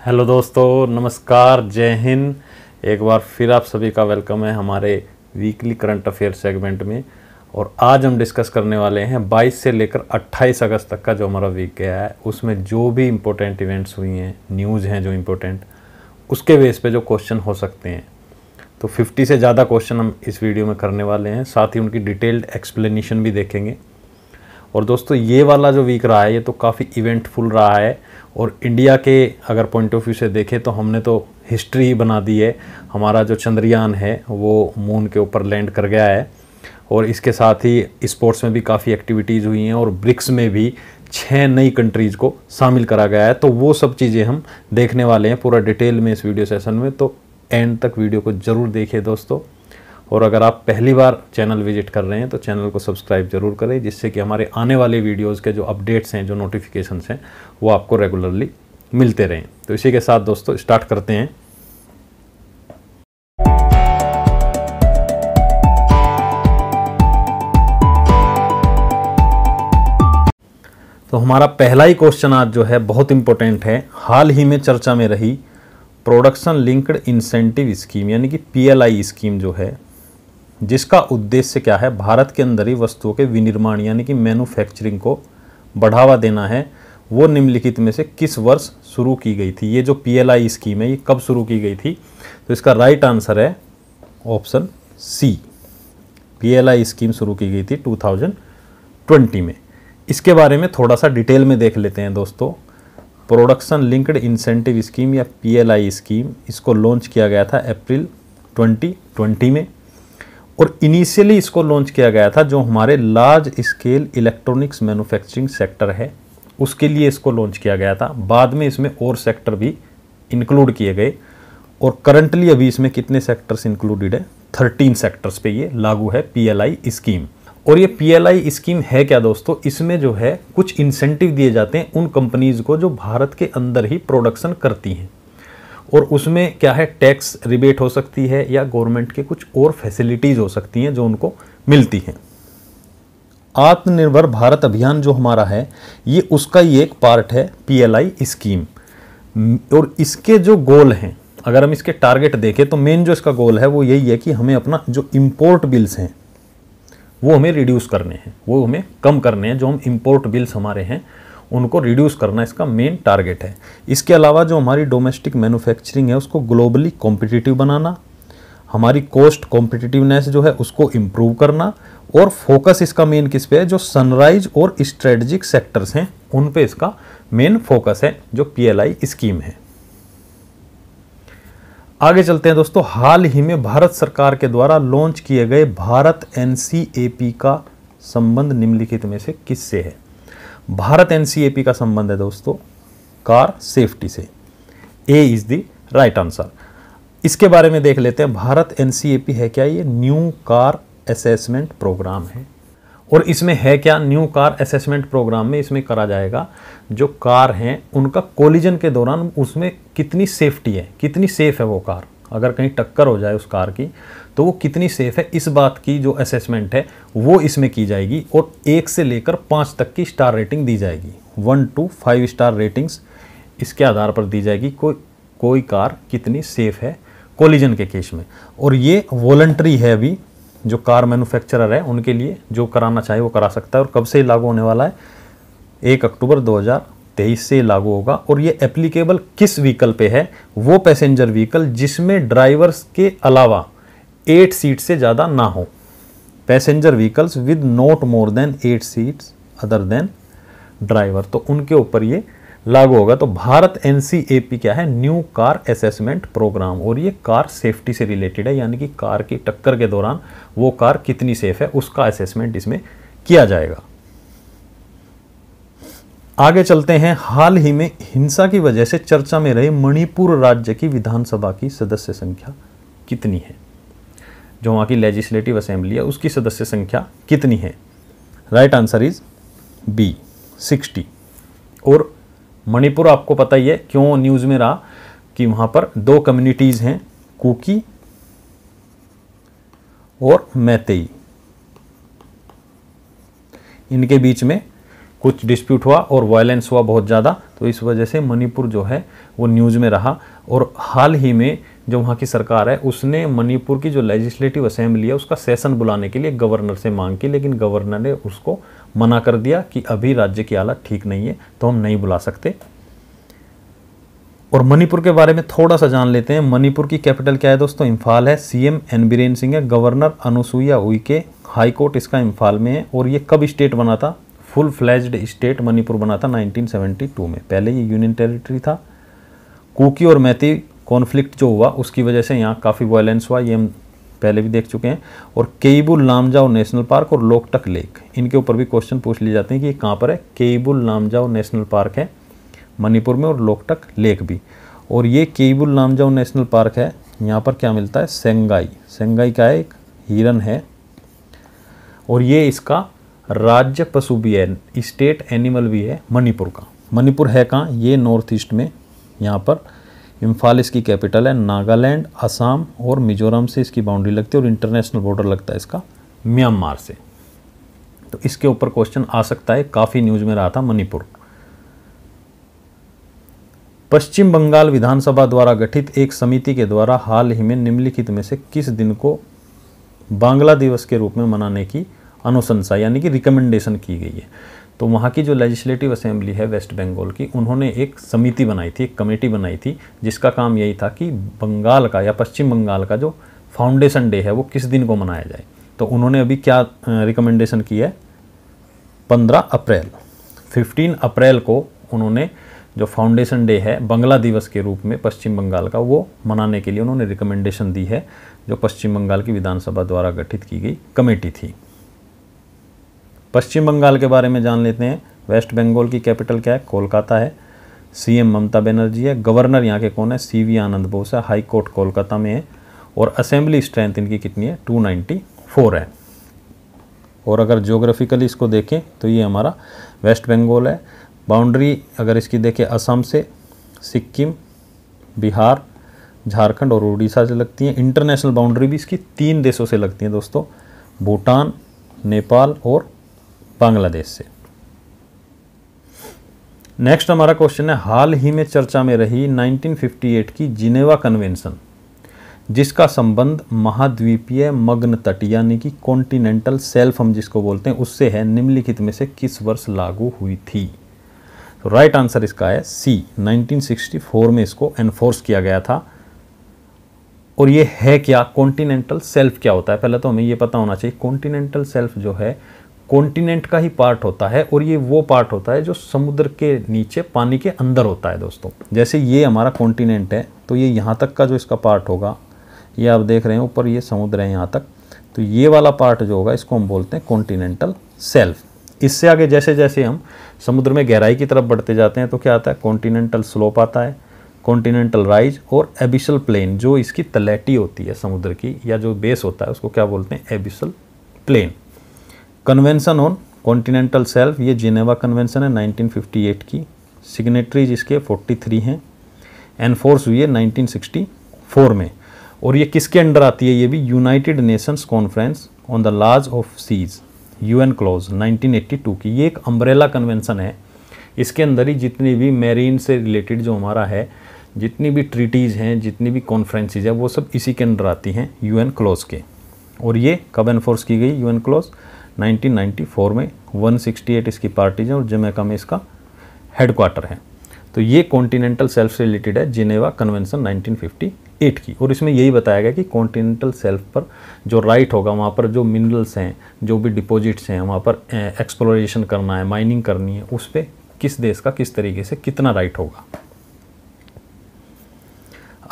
Hello दोस्तों, नमस्कार, जय हिंद। एक बार फिर आप सभी का वेलकम है हमारे वीकली करंट अफेयर सेगमेंट में। और आज हम डिस्कस करने वाले हैं 22 से लेकर 28 अगस्त तक का जो हमारा वीक गया है, उसमें जो भी इम्पोर्टेंट इवेंट्स हुई हैं न्यूज़ हैं जो इम्पोर्टेंट उसके बेस पे जो क्वेश्चन हो सकते हैं। तो 50 से ज़्यादा क्वेश्चन हम इस वीडियो में करने वाले हैं, साथ ही उनकी डिटेल्ड एक्सप्लेनेशन भी देखेंगे। और दोस्तों, ये वाला जो वीक रहा है, ये तो काफ़ी इवेंटफुल रहा है। और इंडिया के अगर पॉइंट ऑफ़ व्यू से देखें तो हमने तो हिस्ट्री ही बना दी है। हमारा जो चंद्रयान है, वो मून के ऊपर लैंड कर गया है। और इसके साथ ही स्पोर्ट्स में भी काफ़ी एक्टिविटीज़ हुई हैं और ब्रिक्स में भी छः नई कंट्रीज़ को शामिल करा गया है। तो वो सब चीज़ें हम देखने वाले हैं पूरा डिटेल में इस वीडियो सेशन में। तो एंड तक वीडियो को ज़रूर देखिए दोस्तों। और अगर आप पहली बार चैनल विज़िट कर रहे हैं तो चैनल को सब्सक्राइब ज़रूर करें, जिससे कि हमारे आने वाले वीडियोज़ के जो अपडेट्स हैं, जो नोटिफिकेशंस हैं, वो आपको रेगुलरली मिलते रहें। तो इसी के साथ दोस्तों, स्टार्ट करते हैं। तो हमारा पहला ही क्वेश्चन आज जो है, बहुत इंपॉर्टेंट है। हाल ही में चर्चा में रही प्रोडक्शन लिंक्ड इंसेंटिव स्कीम यानी कि पीएलआई स्कीम जो है जिसका उद्देश्य क्या है? भारत के अंदर ही वस्तुओं के विनिर्माण, यानी कि मैन्युफैक्चरिंग को बढ़ावा देना है। वो निम्नलिखित में से किस वर्ष शुरू की गई थी? ये जो पीएलआई स्कीम है, ये कब शुरू की गई थी? तो इसका राइट आंसर है ऑप्शन सी पीएलआई स्कीम शुरू की गई थी 2020 में। इसके बारे में थोड़ा सा डिटेल में देख लेते हैं दोस्तों। प्रोडक्शन लिंक्ड इंसेंटिव स्कीम या पीएलआई स्कीम इसको लॉन्च किया गया था अप्रैल 2020 में। और इनिशियली इसको लॉन्च किया गया था, जो हमारे large scale electronics manufacturing sector है, उसके लिए इसको लॉन्च किया गया था। बाद में इसमें और सेक्टर भी इंक्लूड किए गए। और करंटली अभी इसमें कितने सेक्टर्स इंक्लूडेड है? थर्टीन सेक्टर्स पे ये लागू है पीएलआई स्कीम और ये पीएलआई स्कीम है क्या दोस्तों? इसमें जो है कुछ इंसेंटिव दिए जाते हैं उन कंपनीज़ को जो भारत के अंदर ही प्रोडक्शन करती हैं। और उसमें क्या है टैक्स रिबेट हो सकती है या गवर्नमेंट के कुछ और फैसिलिटीज़ हो सकती हैं जो उनको मिलती हैं। आत्मनिर्भर भारत अभियान जो हमारा है, ये उसका ही एक पार्ट है पीएलआई स्कीम और इसके जो गोल हैं, अगर हम इसके टारगेट देखें तो मेन जो इसका गोल है, वो यही है कि हमें अपना जो इम्पोर्ट बिल्स हैं, वो हमें रिड्यूस करने हैं, वो हमें कम करने हैं, जो हम इम्पोर्ट बिल्स हमारे हैं उनको रिड्यूस करना इसका मेन टारगेट है। इसके अलावा जो हमारी डोमेस्टिक मैन्युफैक्चरिंग है, उसको ग्लोबली कॉम्पिटिटिव बनाना, हमारी कॉस्ट कॉम्पिटिटिवनेस जो है, उसको इम्प्रूव करना, और फोकस इसका मेन किस पे है, जो सनराइज और स्ट्रेटजिक सेक्टर्स हैं, उन पे इसका मेन फोकस है, जो पीएलआई स्कीम है। आगे चलते हैं दोस्तों, हाल ही में भारत सरकार के द्वारा लॉन्च किए गए भारत एनसीएपी का संबंध निम्नलिखित में से किससे है? भारत एनसीएपी का संबंध है दोस्तों, कार सेफ्टी से। A is the right answer इसके बारे में देख लेते हैं, भारत एनसीएपी है क्या? ये न्यू कार असेसमेंट प्रोग्राम है। और इसमें है क्या? न्यू कार असेसमेंट प्रोग्राम में इसमें करा जाएगा, जो कार हैं, उनका कोलिजन के दौरान उसमें कितनी सेफ्टी है, कितनी सेफ़ है वो कार? अगर कहीं टक्कर हो जाए उस कार की तो वो कितनी सेफ़ है? इस बात की जो असेसमेंट है, वो इसमें की जाएगी और एक से लेकर पाँच तक की स्टार रेटिंग दी जाएगी। One two five star ratings इसके आधार पर दी जाएगी कोई कोई कार कितनी सेफ़ है कोलिजन के केस में। और ये वॉलंटरी है अभी, जो कार मैन्युफैक्चरर है, उनके लिए जो कराना चाहे वो करा सकता है और कब से लागू होने वाला है? एक अक्टूबर 2023 से लागू होगा। और ये एप्लीकेबल किस व्हीकल पे है? वो पैसेंजर व्हीकल जिसमें ड्राइवर्स के अलावा एट सीट से ज़्यादा ना हो। Passenger vehicles with not more than eight seats other than driver तो उनके ऊपर ये लागू होगा। तो भारत एनसीएपी क्या है? न्यू कार असेसमेंट प्रोग्राम और ये कार सेफ्टी से रिलेटेड है। यानी कि कार की टक्कर के दौरान वो कार कितनी सेफ़ है, उसका असेसमेंट इसमें किया जाएगा। आगे चलते हैं। हाल ही में हिंसा की वजह से चर्चा में रही मणिपुर राज्य की विधानसभा की सदस्य संख्या कितनी है? जो वहाँ की लेजिस्लेटिव असेंबली है, उसकी सदस्य संख्या कितनी है? Right answer is B sixty और मणिपुर, आपको पता ही है, क्यों न्यूज़ में रहा? कि वहाँ पर दो कम्युनिटीज़ हैं, कुकी और मैतेई। इनके बीच में कुछ डिस्प्यूट हुआ और वायलेंस हुआ बहुत ज़्यादा तो इस वजह से मणिपुर जो है, वो न्यूज़ में रहा। और हाल ही में जो वहाँ की सरकार है, उसने मणिपुर की जो लेजिस्लेटिव असेंबली है, उसका सेशन बुलाने के लिए गवर्नर से मांग की, लेकिन गवर्नर ने उसको मना कर दिया कि अभी राज्य की हालत ठीक नहीं है तो हम नहीं बुला सकते। और मणिपुर के बारे में थोड़ा सा जान लेते हैं। मणिपुर की कैपिटल क्या है दोस्तों? इम्फाल है। सीएम एन बीरेन सिंह है। Governor Anusuiya Uikey high court इसका इम्फाल में है। और ये कब स्टेट बना था? फुल फ्लैज्ड स्टेट मणिपुर बना था 1972 में। पहले ये यूनियन टेरिटरी था। कुकी और मैती कॉन्फ्लिक्ट जो हुआ, उसकी वजह से यहाँ काफ़ी वायलेंस हुआ, ये हम पहले भी देख चुके हैं। और केईबुल लामजाओ नेशनल पार्क और लोकटक लेक इनके ऊपर भी क्वेश्चन पूछ लिए जाते हैं कि ये कहाँ पर है? केईबुल लामजाओ नेशनल पार्क है, मणिपुर में और लोकटक लेक भी। और ये केईबुल लामजाओ नेशनल पार्क है, यहाँ पर क्या मिलता है? सेंगाई सेंगाई का एक हिरन है। और ये इसका राज्य पशु भी है स्टेट एनिमल भी है, मणिपुर का। मणिपुर है कहाँ? ये नॉर्थ ईस्ट में, यहाँ पर। इम्फाल इसकी कैपिटल है, नागालैंड, असम और मिजोरम से इसकी बाउंड्री लगती है और इंटरनेशनल बॉर्डर लगता है इसका, म्यांमार से। तो इसके ऊपर क्वेश्चन आ सकता है, काफ़ी न्यूज़ में रहा था मणिपुर। पश्चिम बंगाल विधानसभा द्वारा गठित एक समिति के द्वारा हाल ही में निम्नलिखित में से किस दिन को बांग्ला दिवस के रूप में मनाने की अनुशंसा, यानी कि रिकमेंडेशन की गई है? तो वहाँ की जो लेजिस्लेटिव असेंबली है वेस्ट बंगाल की, उन्होंने एक समिति बनाई थी, एक कमेटी बनाई थी, जिसका काम यही था कि बंगाल का या पश्चिम बंगाल का जो फाउंडेशन डे है वो किस दिन को मनाया जाए। तो उन्होंने अभी क्या रिकमेंडेशन की है? पंद्रह अप्रैल। फिफ्टीन अप्रैल को उन्होंने जो फाउंडेशन डे है बंगला दिवस के रूप में पश्चिम बंगाल का, वो मनाने के लिए उन्होंने रिकमेंडेशन दी है, जो पश्चिम बंगाल की विधानसभा द्वारा गठित की गई कमेटी थी। पश्चिम बंगाल के बारे में जान लेते हैं। वेस्ट बंगाल की कैपिटल क्या है? कोलकाता है। सीएम ममता बनर्जी है। गवर्नर यहाँ के कौन है? सी वी आनंद बोस है। हाई कोर्ट कोलकाता में है। और असेंबली स्ट्रेंथ इनकी कितनी है? 294 है। और अगर जोग्राफिकली इसको देखें तो ये हमारा वेस्ट बंगाल है। बाउंड्री अगर इसकी देखें, असम से सिक्किम, बिहार, झारखंड और उड़ीसा से लगती हैं। इंटरनेशनल बाउंड्री भी इसकी तीन देशों से लगती हैं दोस्तों। भूटान, नेपाल और बांग्लादेश से। नेक्स्ट हमारा क्वेश्चन है, हाल ही में चर्चा में रही 1958 की जिनेवा कन्वेंशन, जिसका संबंध महाद्वीपीय मग्न तट यानी कि कॉन्टिनेंटल सेल्फ हम जिसको बोलते हैं, उससे है, निम्नलिखित में से किस वर्ष लागू हुई थी? तो राइट आंसर इसका है सी 1964 में इसको एनफोर्स किया गया था। और ये है क्या? कॉन्टिनेंटल सेल्फ क्या होता है? पहले तो हमें ये पता होना चाहिए कॉन्टिनेंटल सेल्फ जो है कॉन्टिनेंट का ही पार्ट होता है और ये वो पार्ट होता है जो समुद्र के नीचे, पानी के अंदर होता है दोस्तों। जैसे ये हमारा कॉन्टिनेंट है तो ये यहाँ तक का जो इसका पार्ट होगा, ये आप देख रहे हैं, ऊपर ये समुद्र है यहाँ तक तो ये वाला पार्ट जो होगा, इसको हम बोलते हैं कॉन्टिनेंटल सेल्फ इससे आगे जैसे जैसे हम समुद्र में गहराई की तरफ़ बढ़ते जाते हैं तो क्या आता है? कॉन्टिनेंटल स्लोप आता है कॉन्टिनेंटल राइज और एबिसल प्लेन जो इसकी तलैटी होती है समुद्र की, या जो बेस होता है, उसको क्या बोलते हैं? Abyssal plain convention on continental shelf, ये जिनेवा कन्वेंशन है 1958 की। सिग्नेटरीज इसके 43 हैं, एनफोर्स हुई है 1964 में। और ये किसके अंडर आती है? ये भी United Nations conference on the laws of seas, UNCLOS 1982 की। ये एक अम्ब्रेला कन्वेंशन है। इसके अंदर ही जितनी भी मेरीन से रिलेटेड जो हमारा है, जितनी भी ट्रीटीज़ हैं, जितनी भी कॉन्फ्रेंसेज है, वो सब इसी के अंडर आती हैं यूएन क्लोज के। और ये कब एनफोर्स की गई? यूएन क्लोज 1994 में 168 इसकी पार्टीज़ हैं और जमैका में इसका हेडक्वार्टर है। तो ये कॉन्टिनेंटल सेल्फ से रिलेटेड है जिनेवा कन्वेंशन 1958 की। और इसमें यही बताया गया कि कॉन्टिनेंटल सेल्फ पर जो राइट होगा, वहाँ पर जो मिनरल्स हैं, जो भी डिपॉजिट्स हैं, वहाँ पर एक्सप्लोरेशन करना है, माइनिंग करनी है, उस पर किस देश का, किस तरीके से कितना राइट होगा।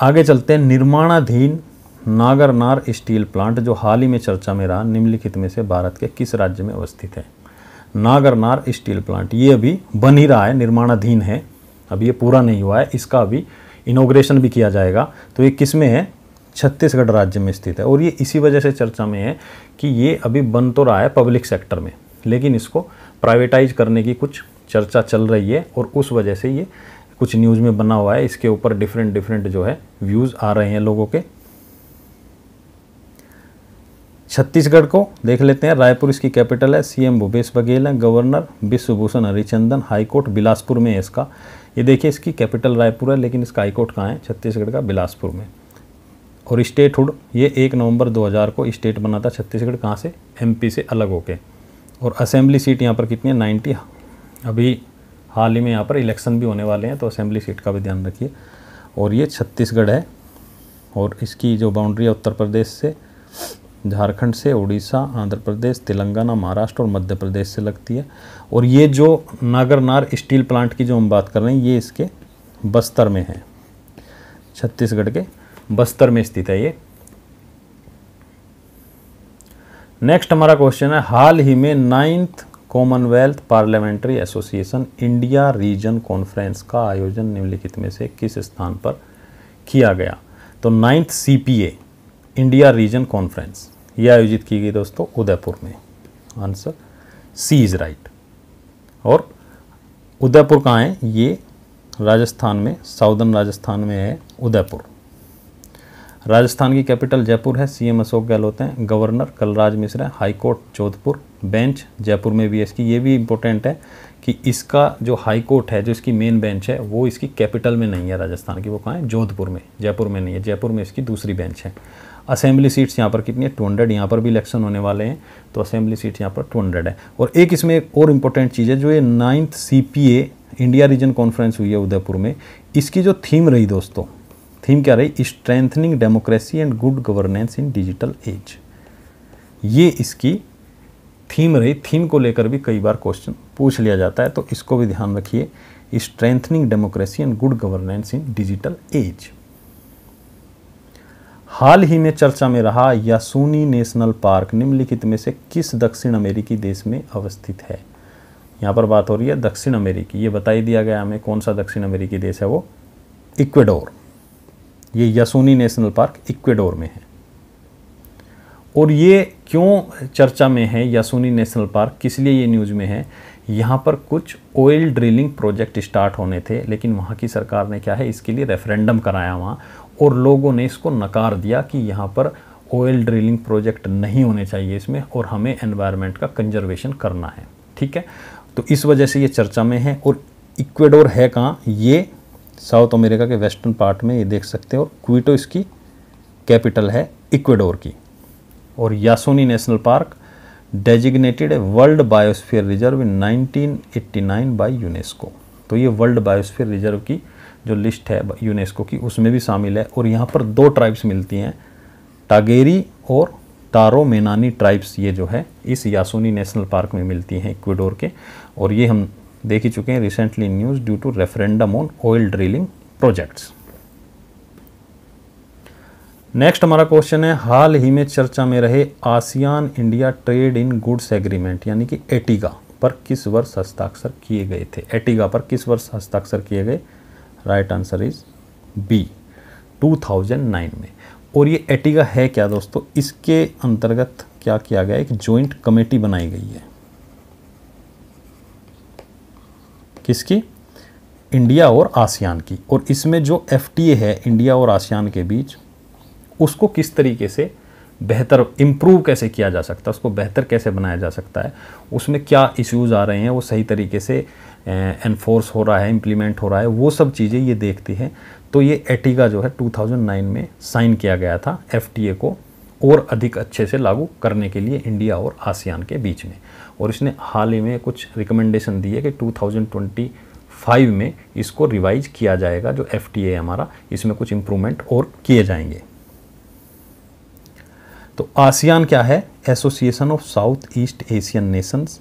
आगे चलते हैं, निर्माणाधीन नागरनार स्टील प्लांट, जो हाल ही में चर्चा में रहा, निम्नलिखित में से भारत के किस राज्य में अवस्थित है? नागरनार स्टील प्लांट, ये अभी बन ही रहा है, निर्माणाधीन है। अभी ये पूरा नहीं हुआ है, इसका अभी इनोग्रेशन भी किया जाएगा। तो ये किसमें है? छत्तीसगढ़ राज्य में स्थित है। और ये इसी वजह से चर्चा में है कि ये अभी बन तो रहा है पब्लिक सेक्टर में, लेकिन इसको प्राइवेटाइज करने की कुछ चर्चा चल रही है और उस वजह से ये कुछ न्यूज़ में बना हुआ है। इसके ऊपर डिफरेंट डिफरेंट जो है व्यूज़ आ रहे हैं लोगों के। छत्तीसगढ़ को देख लेते हैं। रायपुर इसकी कैपिटल है। सीएम भूपेश बघेल है। Governor Biswabhusan Harichandan, high court Bilaspur में है इसका। ये देखिए इसकी कैपिटल रायपुर है, लेकिन इसका हाईकोर्ट कहाँ है? छत्तीसगढ़ का बिलासपुर में। और स्टेटहुड, ये एक नवंबर 2000 को स्टेट बना था। छत्तीसगढ़ कहाँ से? एमपी से अलग होके। और असेंबली सीट यहाँ पर कितनी है? नाइन्टी अभी हाल ही में यहाँ पर इलेक्शन भी होने वाले हैं तो असेंबली सीट का भी ध्यान रखिए। और ये छत्तीसगढ़ है। और इसकी जो बाउंड्री है उत्तर प्रदेश से झारखंड से, उड़ीसा, आंध्र प्रदेश, तेलंगाना, महाराष्ट्र और मध्य प्रदेश से लगती है। और ये जो नागरनार स्टील प्लांट की जो हम बात कर रहे हैं, ये इसके बस्तर में है। छत्तीसगढ़ के बस्तर में स्थित है ये। नेक्स्ट हमारा क्वेश्चन है, हाल ही में ninth Commonwealth parliamentary association India region conference का आयोजन निम्नलिखित में से किस स्थान पर किया गया? तो ninth CPA India region conference ये आयोजित की गई दोस्तों, उदयपुर में। आंसर सी इज़ राइट और उदयपुर कहाँ है? ये राजस्थान में साउदर्न राजस्थान में है उदयपुर। राजस्थान की कैपिटल जयपुर है सीएम अशोक गहलोत हैं गवर्नर कलराज मिश्र है high court Jodhpur bench Jaipur में भी है इसकी। ये भी इम्पोर्टेंट है कि इसका जो हाई कोर्ट है, जो इसकी मेन बेंच है, वो इसकी कैपिटल में नहीं है राजस्थान की। वो कहाँ है? जोधपुर में, जयपुर में नहीं है। जयपुर में इसकी दूसरी बेंच है। असेंबली सीट्स यहाँ पर कितनी है? टू हंड्रेड यहाँ पर भी इलेक्शन होने वाले हैं तो असेंबली सीट्स यहाँ पर टू हंड्रेड है। और एक इसमें एक और इम्पोर्टेंट चीज़ है, जो ये ninth C P A India region conference हुई है उदयपुर में। इसकी जो थीम रही दोस्तों थीम क्या रही? Strengthening democracy and good governance in digital age ये इसकी थीम रही। थीम को लेकर भी कई बार क्वेश्चन पूछ लिया जाता है तो इसको भी ध्यान रखिए। Strengthening democracy and good governance in digital age हाल ही में चर्चा में रहा, यासूनी नेशनल पार्क निम्नलिखित में से किस दक्षिण अमेरिकी देश में अवस्थित है? यहाँ पर बात हो रही है दक्षिण अमेरिकी। ये बताई दिया गया हमें कौन सा दक्षिण अमेरिकी देश है वो? इक्वेडोर। ये यासूनी नेशनल पार्क इक्वेडोर में है। और ये क्यों चर्चा में है, यासूनी नेशनल पार्क? किस लिए ये न्यूज़ में है? यहाँ पर कुछ ऑयल ड्रिलिंग प्रोजेक्ट स्टार्ट होने थे, लेकिन वहाँ की सरकार ने क्या है, इसके लिए रेफरेंडम कराया वहाँ। और लोगों ने इसको नकार दिया कि यहाँ पर ऑयल ड्रिलिंग प्रोजेक्ट नहीं होने चाहिए इसमें और हमें एनवायरनमेंट का कंजर्वेशन करना है। ठीक है? तो इस वजह से ये चर्चा में है और इक्वेडोर है कहाँ? ये साउथ अमेरिका के वेस्टर्न पार्ट में ये देख सकते हो। और क्विटो इसकी कैपिटल है इक्वेडोर की। और Yasuni national park designated world biosphere reserve in 1989 by UNESCO तो ये वर्ल्ड बायोस्फीयर रिज़र्व की जो लिस्ट है यूनेस्को की, उसमें भी शामिल है। और यहाँ पर दो ट्राइब्स मिलती हैं, टागेरी और तारो मेनानी ट्राइब्स ये जो है, इस यासोनी नेशनल पार्क में मिलती हैं इक्वेडोर के। और ये हम देख ही चुके हैं recently news due to referendum on oil drilling projects next हमारा क्वेश्चन है, हाल ही में चर्चा में रहे ASEAN India trade in goods agreement, यानी कि एटिगा पर किस वर्ष हस्ताक्षर किए गए थे? एटिगा पर किस वर्ष हस्ताक्षर किए गए? राइट आंसर इज़ बी 2009 में। और ये एटिगा है क्या दोस्तों? इसके अंतर्गत क्या किया गया? एक जॉइंट कमेटी बनाई गई है। किसकी? इंडिया और आसियान की। और इसमें जो एफटीए है, इंडिया और आसियान के बीच, उसको किस तरीके से बेहतर इम्प्रूव कैसे किया जा सकता है? उसको बेहतर कैसे बनाया जा सकता है? उसमें क्या इश्यूज़ आ रहे हैं? वो सही तरीके से एनफोर्स हो रहा है इम्प्लीमेंट हो रहा है, वो सब चीज़ें ये देखती हैं। तो ये एटिगा जो है 2009 में साइन किया गया था एफटीए को और अधिक अच्छे से लागू करने के लिए इंडिया और आसियान के बीच में। और इसने हाल ही में कुछ रिकमेंडेशन दी है कि 2025 में इसको रिवाइज किया जाएगा, जो एफ़ है हमारा, इसमें कुछ इम्प्रूवमेंट और किए जाएँगे। तो आसियान क्या है? Association of south east Asian nations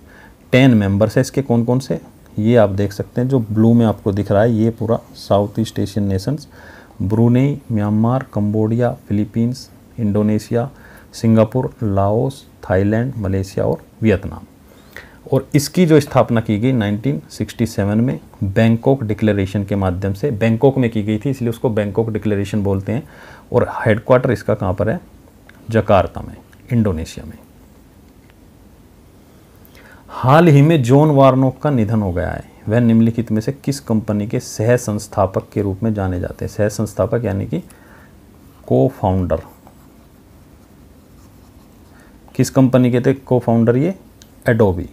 ten members है इसके कौन कौन से? ये आप देख सकते हैं, जो ब्लू में आपको दिख रहा है, ये पूरा south east Asian nations, Brunei, Myanmar, Cambodia, Philippines, Indonesia, Singapore, Laos, Thailand, Malaysia और वियतनाम। और इसकी जो स्थापना की गई 1967 में बैंकॉक डिक्लेरेशन के माध्यम से, बैंकॉक में की गई थी, इसलिए उसको बैंकॉक डिक्लेरेशन बोलते हैं, और हेडक्वार्टर इसका कहाँ पर है? जकार्ता में, इंडोनेशिया में। हाल ही में जॉन वार्नोक का निधन हो गया है। वह निम्नलिखित में से किस कंपनी के सह संस्थापक के रूप में जाने जाते हैं? सह संस्थापक यानी कि को फाउंडर किस कंपनी के थे? को फाउंडर ये एडोबी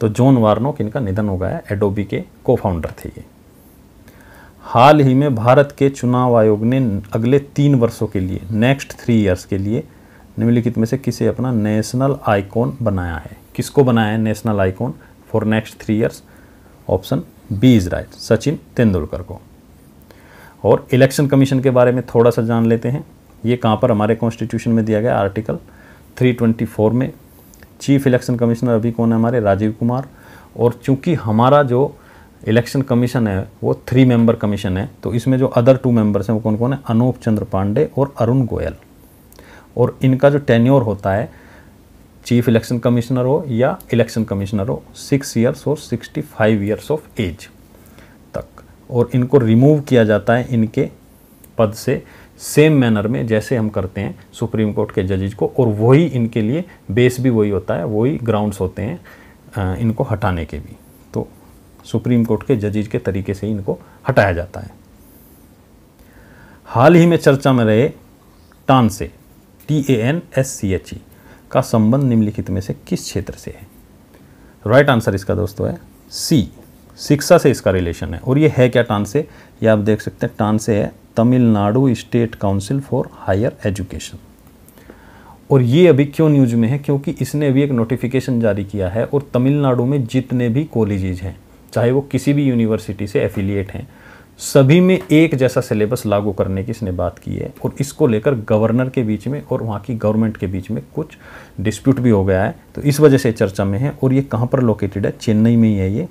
तो जॉन वार्नोक इनका निधन हो गया है। एडोबी के को फाउंडर थे ये। हाल ही में भारत के चुनाव आयोग ने अगले तीन वर्षों के लिए नेक्स्ट थ्री इयर्स के लिए, निम्नलिखित में से किसे अपना नेशनल आइकॉन बनाया है? किसको बनाया है national icon? For next three years option B is right Sachin Tendulkar को। और इलेक्शन कमीशन के बारे में थोड़ा सा जान लेते हैं। ये कहाँ पर हमारे कॉन्स्टिट्यूशन में दिया गया आर्टिकल 324 में चीफ इलेक्शन कमिश्नर अभी कौन है हमारे? राजीव कुमार। और चूँकि हमारा जो इलेक्शन कमीशन है, वो थ्री मेंबर कमीशन है तो इसमें जो अदर टू मेंबर्स हैं, वो कौन कौन है? अनूप चंद्र पांडे और अरुण गोयल। और इनका जो टेन्योर होता है चीफ इलेक्शन कमिश्नर हो या इलेक्शन कमिश्नर हो सिक्स ईयर्स और sixty five years of age तक। और इनको रिमूव किया जाता है इनके पद से सेम मैनर में जैसे हम करते हैं सुप्रीम कोर्ट के जजेज को, और वही इनके लिए बेस भी वही होता है, वही ग्राउंड्स होते हैं इनको हटाने के भी। तो सुप्रीम कोर्ट के जजेज के तरीके से इनको हटाया जाता है। हाल ही में चर्चा में रहे TANSCHE T A N S C H E का संबंध निम्नलिखित में से किस क्षेत्र से है? राइट right आंसर इसका दोस्तों है सी शिक्षा से इसका रिलेशन है। और ये है क्या टान से? ये आप देख सकते हैं टान से है Tamil Nadu state council for higher education. और ये अभी क्यों न्यूज़ में है? क्योंकि इसने अभी एक नोटिफिकेशन जारी किया है और तमिलनाडु में जितने भी कॉलेजेज हैं, चाहे वो किसी भी यूनिवर्सिटी से एफिलिएट हैं सभी में एक जैसा सिलेबस लागू करने की इसने बात की है और इसको लेकर गवर्नर के बीच में और वहाँ की गवर्नमेंट के बीच में कुछ डिस्प्यूट भी हो गया है। तो इस वजह से चर्चा में है और ये कहाँ पर लोकेटेड है? चेन्नई में ही है ये।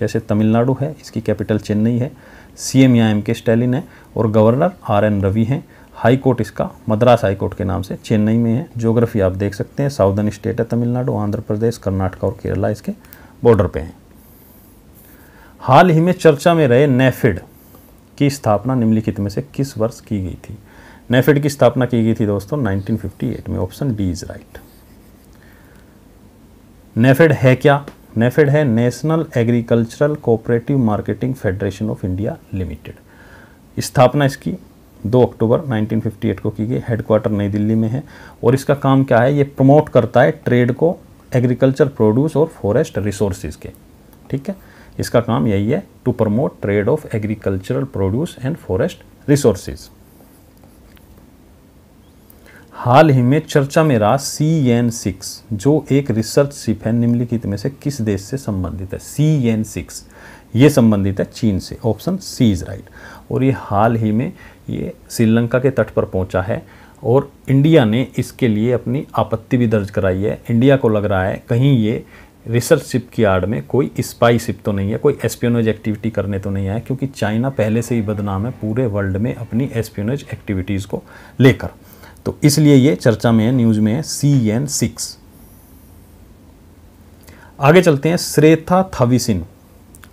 जैसे तमिलनाडु है, इसकी कैपिटल चेन्नई है। सी एम या एम के स्टैलिन है और गवर्नर आर एन रवि हैं। हाई कोर्ट इसका, मद्रास हाई कोर्ट के नाम से चेन्नई में है। जोग्राफी आप देख सकते हैं, साउदर्न स्टेट है तमिलनाडु, आंध्र प्रदेश, कर्नाटक और केरला इसके बॉर्डर पे हैं। हाल ही में चर्चा में रहे नेफिड की स्थापना निम्नलिखित में से किस वर्ष की गई थी? नेफिड की स्थापना की गई थी दोस्तों 1958 में, option D is right. NAFED है क्या? नेफेड है national agricultural cooperative marketing federation of India limited. स्थापना इसकी 2 अक्टूबर 1958 को की गई, हेडक्वार्टर नई दिल्ली में है। और इसका काम क्या है? ये प्रमोट करता है ट्रेड को एग्रीकल्चर प्रोड्यूस और फॉरेस्ट रिसोर्सेज के। ठीक है? इसका काम यही है to promote trade of agricultural produce and forest resources हाल ही में चर्चा में रहा सी एन सिक्स जो एक रिसर्च शिप है निम्नलिखित में से किस देश से संबंधित है? सी एन सिक्स ये संबंधित है चीन से ऑप्शन सी इज़ राइट और ये हाल ही में ये श्रीलंका के तट पर पहुँचा है और इंडिया ने इसके लिए अपनी आपत्ति भी दर्ज कराई है। इंडिया को लग रहा है कहीं ये रिसर्च शिप की आड़ में कोई स्पाई शिप तो नहीं है, कोई एस्पियोनेज एक्टिविटी करने तो नहीं आया, क्योंकि चाइना पहले से ही बदनाम है पूरे वर्ल्ड में अपनी एस्पियोनेज एक्टिविटीज़ को लेकर। तो इसलिए ये चर्चा में है न्यूज़ में है सी एन सिक्स आगे चलते हैं, श्रेथा थविसिन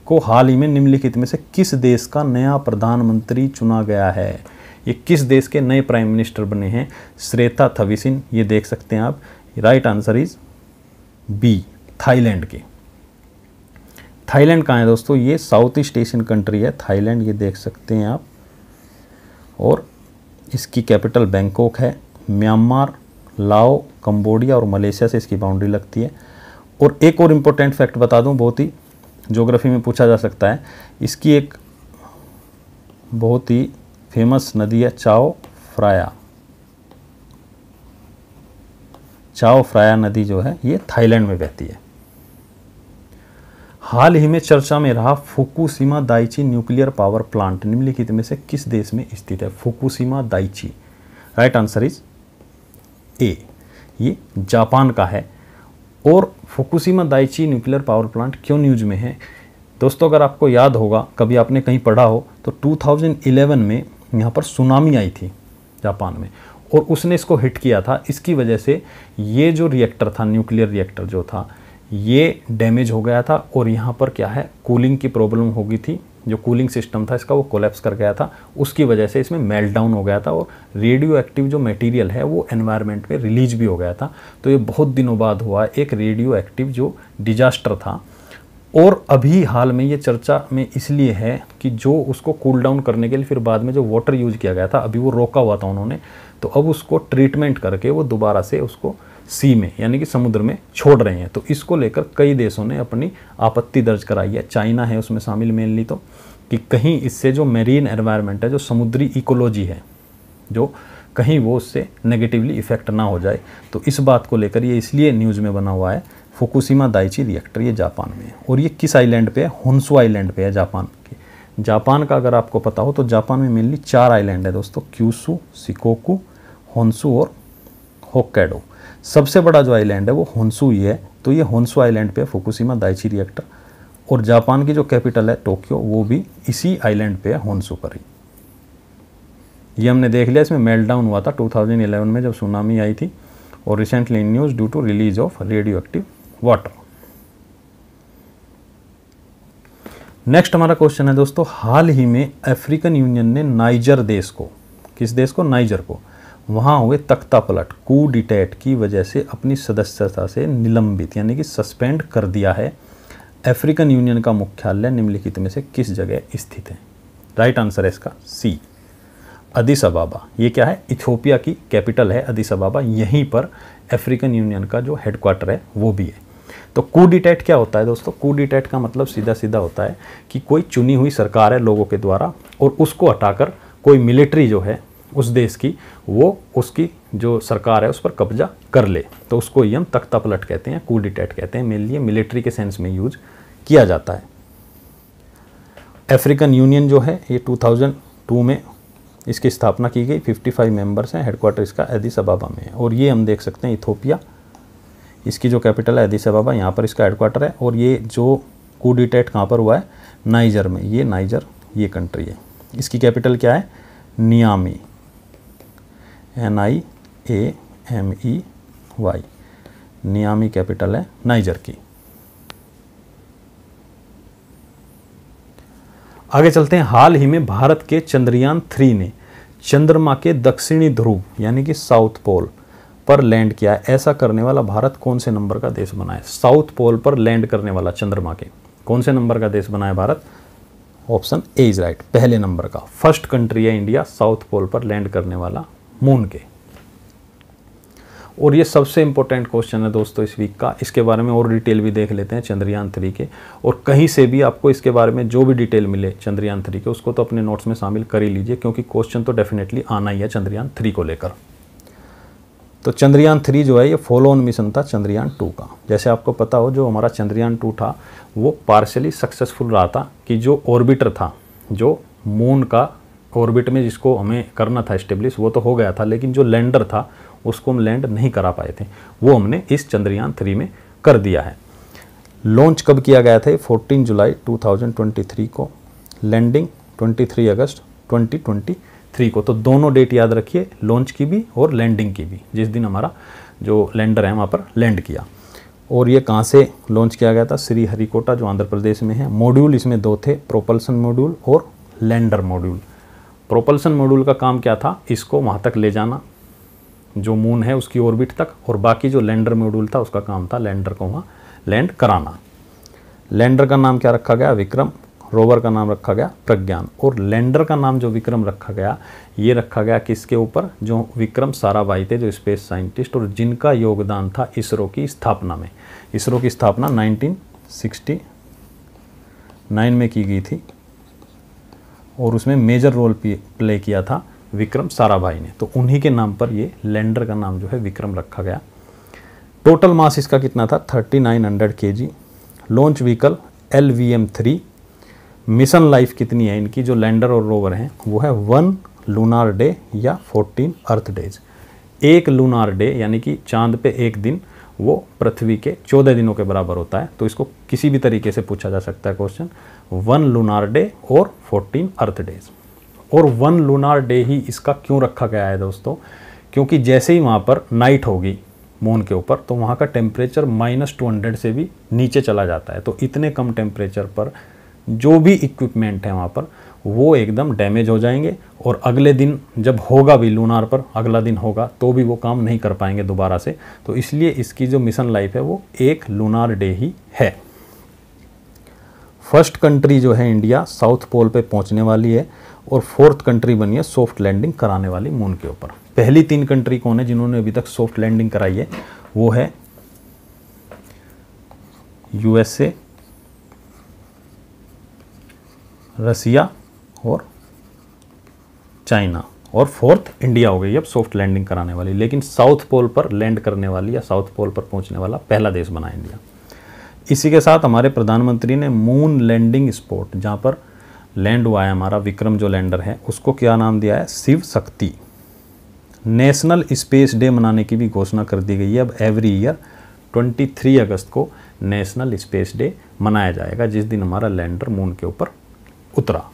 को हाल ही में निम्नलिखित में से किस देश का नया प्रधानमंत्री चुना गया है? ये किस देश के नए प्राइम मिनिस्टर बने हैं? श्रेथा थविसिन, ये देख सकते हैं आप। Right answer is B Thailand के। थाईलैंड कहाँ है दोस्तों? ये साउथ ईस्ट एशियन कंट्री है। थाईलैंड ये देख सकते हैं आप। और इसकी कैपिटल बैंकॉक है। म्यांमार, लाओ, कंबोडिया और मलेशिया से इसकी बाउंड्री लगती है। और एक और इम्पोर्टेंट फैक्ट बता दूँ, बहुत ही जोग्राफी में पूछा जा सकता है। इसकी एक बहुत ही फ़ेमस नदी है चाओ फ्राया। चाओ फ्राया नदी जो है, ये थाईलैंड में बहती है। हाल ही में चर्चा में रहा Fukushima Daiichi nuclear power plant, निम्नलिखित में से किस देश में स्थित है? Fukushima Daiichi. Right answer is A ये जापान का है। और Fukushima Daiichi nuclear power plant क्यों न्यूज़ में है? दोस्तों, अगर आपको याद होगा, कभी आपने कहीं पढ़ा हो तो 2011 में यहाँ पर सुनामी आई थी जापान में, और उसने इसको हिट किया था। इसकी वजह से ये जो रिएक्टर था न्यूक्लियर रिएक्टर जो था ये डैमेज हो गया था और यहाँ पर क्या है? कूलिंग की प्रॉब्लम हो गई थी। जो कूलिंग सिस्टम था, इसका वो कोलेप्स कर गया था। उसकी वजह से इसमें मेल्ट डाउन हो गया था और रेडियो एक्टिव जो मटेरियल है, वो एनवायरनमेंट में रिलीज़ भी हो गया था। तो ये बहुत दिनों बाद हुआ, एक रेडियो एक्टिव जो डिजास्टर था। और अभी हाल में ये चर्चा में इसलिए है कि जो उसको कूल डाउन करने के लिए फिर बाद में जो वाटर यूज़ किया गया था, अभी वो रोका हुआ था उन्होंने। तो अब उसको ट्रीटमेंट करके वो दोबारा से उसको सी में, यानी कि समुद्र में छोड़ रहे हैं। तो इसको लेकर कई देशों ने अपनी आपत्ति दर्ज कराई है। चाइना है, उसमें शामिल मेनली तो कि कहीं इससे जो मेरीन एनवायरनमेंट है, जो समुद्री इकोलॉजी है, जो कहीं वो उससे नेगेटिवली इफ़ेक्ट ना हो जाए। तो इस बात को लेकर ये इसलिए न्यूज़ में बना हुआ है फुकुशिमा दाइची रिएक्टर ये जापान में है। और ये किस आइलैंड पे है? हुंसु आइलैंड पे है जापान के। जापान का अगर आपको पता हो तो जापान में मेनली चार आइलैंड है दोस्तों क्यूसु सिकोकू होन्सु और होक्कैडो सबसे बड़ा जो आइलैंड है, वो होन्सु ही है। तो ये होन्सु आइलैंड पे फुकुशिमा दाइची रिएक्टर और जापान की जो कैपिटल है टोक्यो वो भी इसी आइलैंड पे है होन्सु पर ही। ये हमने देख लिया, इसमें मेल्ट डाउन हुआ था 2011 में जब सुनामी आई थी और recently in news due to release of radioactive water next हमारा क्वेश्चन है दोस्तों, हाल ही में अफ्रीकन यूनियन ने नाइजर देश को, किस देश को? नाइजर को। वहाँ हुए तख्ता पलट कू डिटेट की वजह से अपनी सदस्यता से निलंबित, यानी कि सस्पेंड कर दिया है अफ्रीकन यूनियन का मुख्यालय निम्नलिखित में से किस जगह स्थित है? राइट आंसर है इसका सी अदिस अबाबा ये क्या है? इथोपिया की कैपिटल है अदिस अबाबा यहीं पर अफ्रीकन यूनियन का जो हेडक्वार्टर है, वो भी है। तो कू डिटेट क्या होता है दोस्तों? कू डिटेट का मतलब सीधा सीधा होता है कि कोई चुनी हुई सरकार है लोगों के द्वारा और उसको हटाकर कोई मिलिट्री जो है उस देश की, वो उसकी जो सरकार है उस पर कब्जा कर ले। तो उसको ही हम तख्ता पलट कहते हैं कू डिटेट कहते हैं। मेनली मिलिट्री के सेंस में यूज़ किया जाता है। अफ्रीकन यूनियन जो है, ये 2002 में इसकी स्थापना की गई। 55 मेंबर्स हैं हेडक्वार्टर इसका एदिस अबाबा में। है और ये हम देख सकते हैं, इथोपिया, इसकी जो कैपिटल है एदिस अबाबा, यहाँ पर इसका हेडक्वार्टर है। और ये जो कू डिटेट कहाँ पर हुआ है, नाइजर में। ये नाइजर, ये कंट्री है। इसकी कैपिटल क्या है? Niamey. N I A M E Y Niamey capital है नाइजर की। आगे चलते हैं। हाल ही में भारत के चंद्रयान थ्री ने चंद्रमा के दक्षिणी ध्रुव, यानी कि साउथ पोल पर लैंड किया है। ऐसा करने वाला भारत कौन से नंबर का देश बना है? साउथ पोल पर लैंड करने वाला चंद्रमा के। कौन से नंबर का देश बना है Bharat? Option A is right पहले नंबर का। फ़र्स्ट कंट्री है इंडिया, साउथ पोल पर लैंड करने वाला मून के। और ये सबसे इंपॉर्टेंट क्वेश्चन है दोस्तों इस वीक का। इसके बारे में और डिटेल भी देख लेते हैं चंद्रयान थ्री के। और कहीं से भी आपको इसके बारे में जो भी डिटेल मिले चंद्रयान थ्री के, उसको तो अपने नोट्स में शामिल कर ही लीजिए, क्योंकि क्वेश्चन तो डेफिनेटली आना ही है चंद्रयान थ्री को लेकर। तो चंद्रयान थ्री जो है, ये फॉलो ऑन मिशन था चंद्रयान टू का। जैसे आपको पता हो, जो हमारा चंद्रयान टू था, वो पार्शली सक्सेसफुल रहा था कि जो ऑर्बिटर था, जो मून का ऑर्बिट में जिसको हमें करना था इस्टेब्लिश वो तो हो गया था, लेकिन जो लैंडर था, उसको हम लैंड नहीं करा पाए थे। वो हमने इस चंद्रयान थ्री में कर दिया है। लॉन्च कब किया गया था? 14 जुलाई 2023 को। लैंडिंग 23 अगस्त 2023 को। तो दोनों डेट याद रखिए लॉन्च की भी और लैंडिंग की भी। जिस दिन हमारा जो लैंडर है, वहाँ पर लैंड किया। और ये कहाँ से लॉन्च किया गया था? श्री हरिकोटा, जो आंध्र प्रदेश में है। मॉड्यूल इसमें दो थे प्रोपल्सन मॉड्यूल और लैंडर मॉड्यूल प्रोपल्सन मॉड्यूल का काम क्या था? इसको वहाँ तक ले जाना। जो मून है, उसकी ऑर्बिट तक, और बाकी जो लैंडर मॉड्यूल था, उसका काम था लैंडर को वहाँ लैंड कराना। लैंडर का नाम क्या रखा गया? विक्रम। रोवर का नाम रखा गया प्रज्ञान। और लैंडर का नाम जो विक्रम रखा गया, ये रखा गया किसके ऊपर? जो विक्रम साराभाई थे, जो स्पेस साइंटिस्ट और जिनका योगदान था इसरो की स्थापना में। इसरो की स्थापना 1969 में की गई थी। और उसमें मेजर रोल प्ले किया था विक्रम साराभाई ने। तो उन्हीं के नाम पर ये लैंडर का नाम जो है विक्रम रखा गया। टोटल मास इसका कितना था? 3900 KG. Launch vehicle L V M three mission life कितनी है इनकी? जो लैंडर और रोवर हैं, वो है वन लूनार डे या फोर्टीन अर्थ डेज़ एक लूनार डे यानी कि चाँद पे एक दिन, वो पृथ्वी के चौदह दिनों के बराबर होता है। तो इसको किसी भी तरीके से पूछा जा सकता है क्वेश्चन वन लूनार डे और फोर्टीन अर्थ डेज़। और वन लूनार डे ही इसका क्यों रखा गया है दोस्तों? क्योंकि जैसे ही वहाँ पर नाइट होगी मून के ऊपर तो वहाँ का टेम्परेचर माइनस टू हंड्रेड से भी नीचे चला जाता है। तो इतने कम टेम्परेचर पर जो भी इक्विपमेंट है वहाँ पर, वो एकदम डैमेज हो जाएँगे और अगले दिन जब होगा भी लूनार पर, अगला दिन होगा तो भी वो काम नहीं कर पाएँगे दोबारा से। तो इसलिए इसकी जो मिशन लाइफ है, वो एक लूनार डे ही है। फ़र्स्ट कंट्री जो है इंडिया साउथ पोल पे पहुँचने वाली है और फोर्थ कंट्री बनी है सॉफ्ट लैंडिंग कराने वाली मून के ऊपर। पहली तीन कंट्री कौन है जिन्होंने अभी तक सॉफ्ट लैंडिंग कराई है? वो है यूएसए, रसिया और चाइना। और फोर्थ इंडिया हो गई अब सॉफ्ट लैंडिंग कराने वाली। लेकिन साउथ पोल पर लैंड करने वाली या साउथ पोल पर पहुँचने वाला पहला देश बना इंडिया। इसी के साथ हमारे प्रधानमंत्री ने मून लैंडिंग स्पोर्ट जहाँ पर लैंड हुआ है हमारा, विक्रम जो लैंडर है, उसको क्या नाम दिया है? Shiv Shakti. National space day मनाने की भी घोषणा कर दी गई है। अब एवरी ईयर 23 अगस्त को नेशनल स्पेस डे मनाया जाएगा, जिस दिन हमारा लैंडर मून के ऊपर उतरा।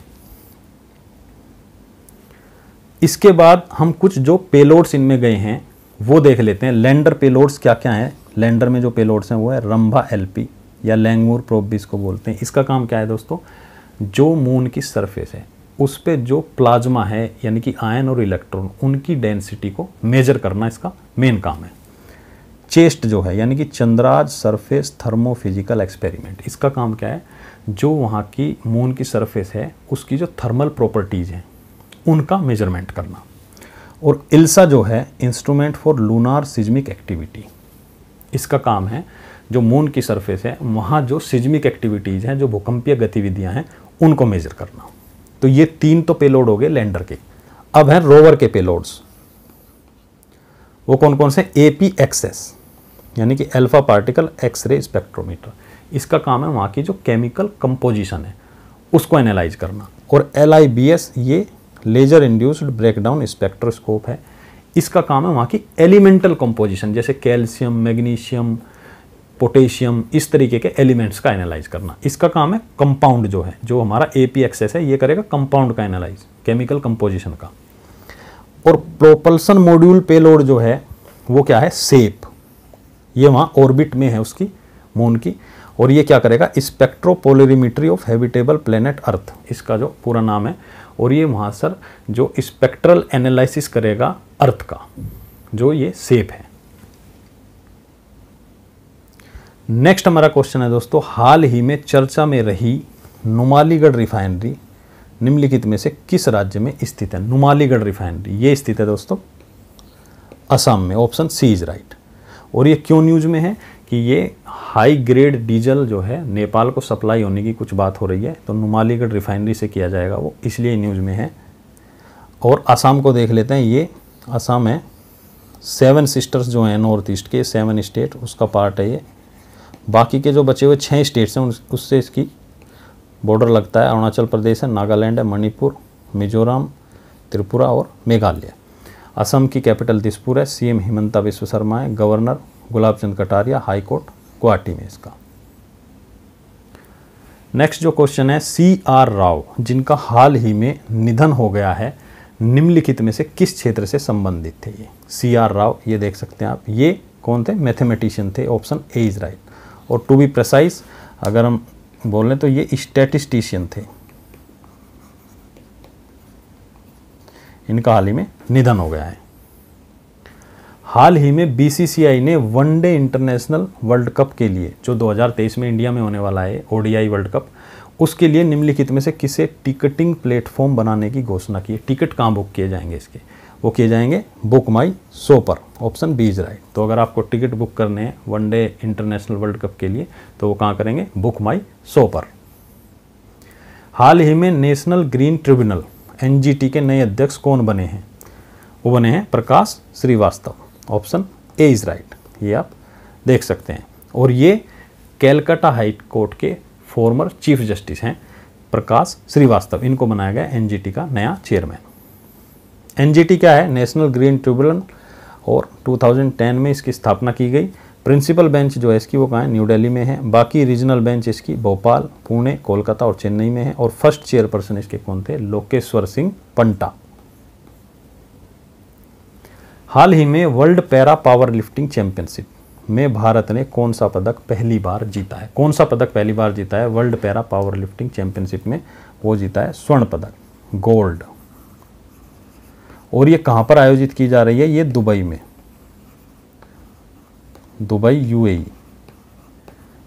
इसके बाद हम कुछ जो पेलोड्स इनमें गए हैं, वो देख लेते हैं। लैंडर पेलोड्स क्या क्या हैं? लैंडर में जो पेलोड्स हैं, वो है रंभा एलपी या लैंगमूर प्रोब भी इसको बोलते हैं। इसका काम क्या है दोस्तों? जो मून की सरफेस है, उस पर जो प्लाज्मा है, यानी कि आयन और इलेक्ट्रॉन उनकी डेंसिटी को मेजर करना इसका मेन काम है। चेस्ट जो है, यानी कि चंद्राज सरफेस थर्मोफिजिकल एक्सपेरिमेंट इसका काम क्या है? जो वहाँ की मून की सरफेस है, उसकी जो थर्मल प्रॉपर्टीज़ हैं, उनका मेज़रमेंट करना। और इल्सा जो है instrument for lunar seismic activity इसका काम है जो मून की सरफेस है, वहाँ जो सिज्मिक एक्टिविटीज़ हैं, जो भूकंपीय गतिविधियाँ हैं, उनको मेजर करना। तो ये तीन तो पेलोड हो गए लैंडर के। अब हैं रोवर के पेलोड्स वो कौन कौन से ए पी एक्सएस यानी कि अल्फ़ा पार्टिकल एक्सरे स्पेक्ट्रोमीटर इसका काम है वहाँ की जो केमिकल कंपोजिशन है, उसको एनालाइज करना। और एल आई बी एस ये लेजर इंड्यूस्ड ब्रेकडाउन स्पेक्ट्रोस्कोप है। इसका काम है वहाँ की एलिमेंटल कंपोजिशन जैसे कैल्शियम मैग्नीशियम पोटेशियम, इस तरीके के एलिमेंट्स का एनालाइज करना। इसका काम है कंपाउंड जो है, जो हमारा ए पी एक्सेस है, ये करेगा कंपाउंड का एनालाइज केमिकल कंपोजिशन का। और प्रोपल्सन मॉड्यूल पेलोड जो है, वो क्या है? सेप ये वहाँ ऑर्बिट में है उसकी मून की। और ये क्या करेगा? Spectropolarimetry of habitable planet earth इसका जो पूरा नाम है। और ये वहाँ सर जो स्पेक्ट्रल एनालिसिस करेगा अर्थ का, जो ये सेप है। नेक्स्ट हमारा क्वेश्चन है दोस्तों, हाल ही में चर्चा में रही नुमालीगढ़ रिफाइनरी निम्नलिखित में से किस राज्य में स्थित है? नुमालीगढ़ रिफाइनरी ये स्थित है दोस्तों, असम में ऑप्शन सी इज़ राइट और ये क्यों न्यूज़ में है? कि ये हाई ग्रेड डीजल जो है, नेपाल को सप्लाई होने की कुछ बात हो रही है तो नुमालीगढ़ रिफाइनरी से किया जाएगा वो, इसलिए न्यूज़ में है। और असम को देख लेते हैं, ये असम है सेवन सिस्टर्स जो हैं नॉर्थ ईस्ट के सेवन स्टेट उसका पार्ट है ये। बाकी के जो बचे हुए छः स्टेट्स हैं उससे इसकी बॉर्डर लगता है। अरुणाचल प्रदेश है, नागालैंड है, मणिपुर, मिजोरम, त्रिपुरा और मेघालय। असम की कैपिटल दिसपुर है सीएम हिमंता विश्व शर्मा है governor Gulab Chand Kataria high court Guwahati में इसका। नेक्स्ट जो क्वेश्चन है सी आर राव, जिनका हाल ही में निधन हो गया है, निम्नलिखित में से किस क्षेत्र से संबंधित थे ये? सी आर राव, ये देख सकते हैं आप। ये कौन थे? मैथमेटिशियन थे ऑप्शन ए इज़ राइट और टू बी प्रेसाइज अगर हम बोल तो ये स्टैटिस्टिशियन थे। इनका हाल ही में निधन हो गया है। हाल ही में बीसीसीआई ने वनडे इंटरनेशनल वर्ल्ड कप के लिए, जो 2023 में इंडिया में होने वाला है ओडीआई वर्ल्ड कप उसके लिए निम्नलिखित में से किसे टिकटिंग प्लेटफॉर्म बनाने की घोषणा की है? टिकट कहाँ बुक किए जाएँगे इसके? वो किए जाएँगे बुक माई सो पर ऑप्शन बी इज़ राइट। तो अगर आपको टिकट बुक करने हैं वनडे इंटरनेशनल वर्ल्ड कप के लिए तो वो कहाँ करेंगे? बुक माई सो पर हाल ही में नेशनल ग्रीन ट्रिब्यूनल, एनजीटी के नए अध्यक्ष कौन बने हैं? वो बने हैं Prakash Shrivastava, option A is right. ये आप देख सकते हैं। और ये कैलकाटा हाई कोर्ट के फॉर्मर चीफ जस्टिस हैं प्रकाश श्रीवास्तव। इनको बनाया गया एनजीटी का नया चेयरमैन एनजीटी क्या है? National green tribunal. और 2010 में इसकी स्थापना की गई। प्रिंसिपल बेंच जो है, इसकी वो कहाँ न्यू दिल्ली में है। बाकी रीजनल बेंच इसकी भोपाल, पुणे, कोलकाता और चेन्नई में है। और फ़र्स्ट चेयरपर्सन इसके कौन थे? लोकेश्वर सिंह पंटा। हाल ही में world para power lifting championship में भारत ने कौन सा पदक पहली बार जीता है? कौन सा पदक पहली बार जीता है? World para power lifting championship में वो जीता है स्वर्ण पदक, गोल्ड। और ये कहाँ पर आयोजित की जा रही है? ये दुबई में। Dubai, UAE.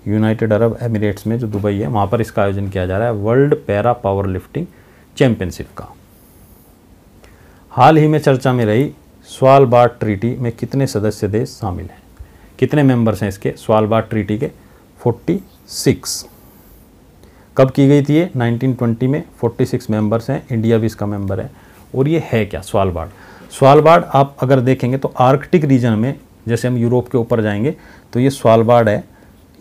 United Arab Emirates में जो दुबई है, वहाँ पर इसका आयोजन किया जा रहा है, world para power lifting championship का। हाल ही में चर्चा में रही स्वालबार्ड ट्रीटी में कितने सदस्य देश शामिल हैं? कितने मेंबर्स हैं इसके? स्वालबार्ड ट्रीटी के 46 कब की गई थी ये? 1920 में 46 मेंबर्स हैं, इंडिया भी इसका मेंबर है। और ये है क्या स्वालबार्ड स्वालबार्ड आप अगर देखेंगे तो आर्कटिक रीजन में जैसे हम यूरोप के ऊपर जाएँगे तो ये स्वालबार्ड है,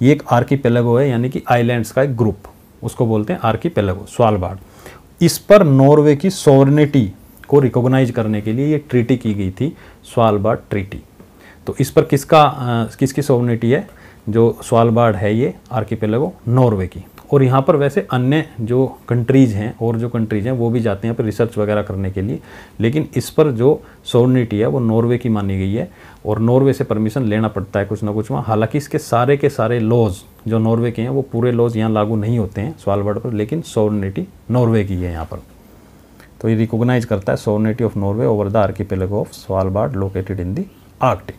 ये एक आर्की है, यानी कि आइलैंड्स का एक ग्रुप, उसको बोलते हैं आर्की स्वालबार्ड इस पर नॉर्वे की सोवरनिटी को रिकॉग्नाइज करने के लिए ये ट्रीटी की गई थी स्वालबार्ड ट्रीटी। तो इस पर किसका किसकी सोवनिटी है? जो स्वालबार्ड है ये आर्किपेलेगो नॉर्वे की। और यहाँ पर वैसे अन्य जो कंट्रीज़ हैं, और जो कंट्रीज़ हैं, वो भी जाते हैं पर रिसर्च वगैरह करने के लिए। लेकिन इस पर जो सोवनिटी है, वो नॉर्वे की मानी गई है, और नॉर्वे से परमिशन लेना पड़ता है कुछ ना कुछ वहाँ। हालाँकि इसके सारे के सारे लॉज जो नॉर्वे के हैं, वो पूरे लॉज यहाँ लागू नहीं होते हैं स्वालबार्ड पर, लेकिन सोवनिटी नॉर्वे की है यहाँ पर। तो ये रिकोगनाइज करता है sovereignty of Norway over the archipelago of Svalbard located in the Arctic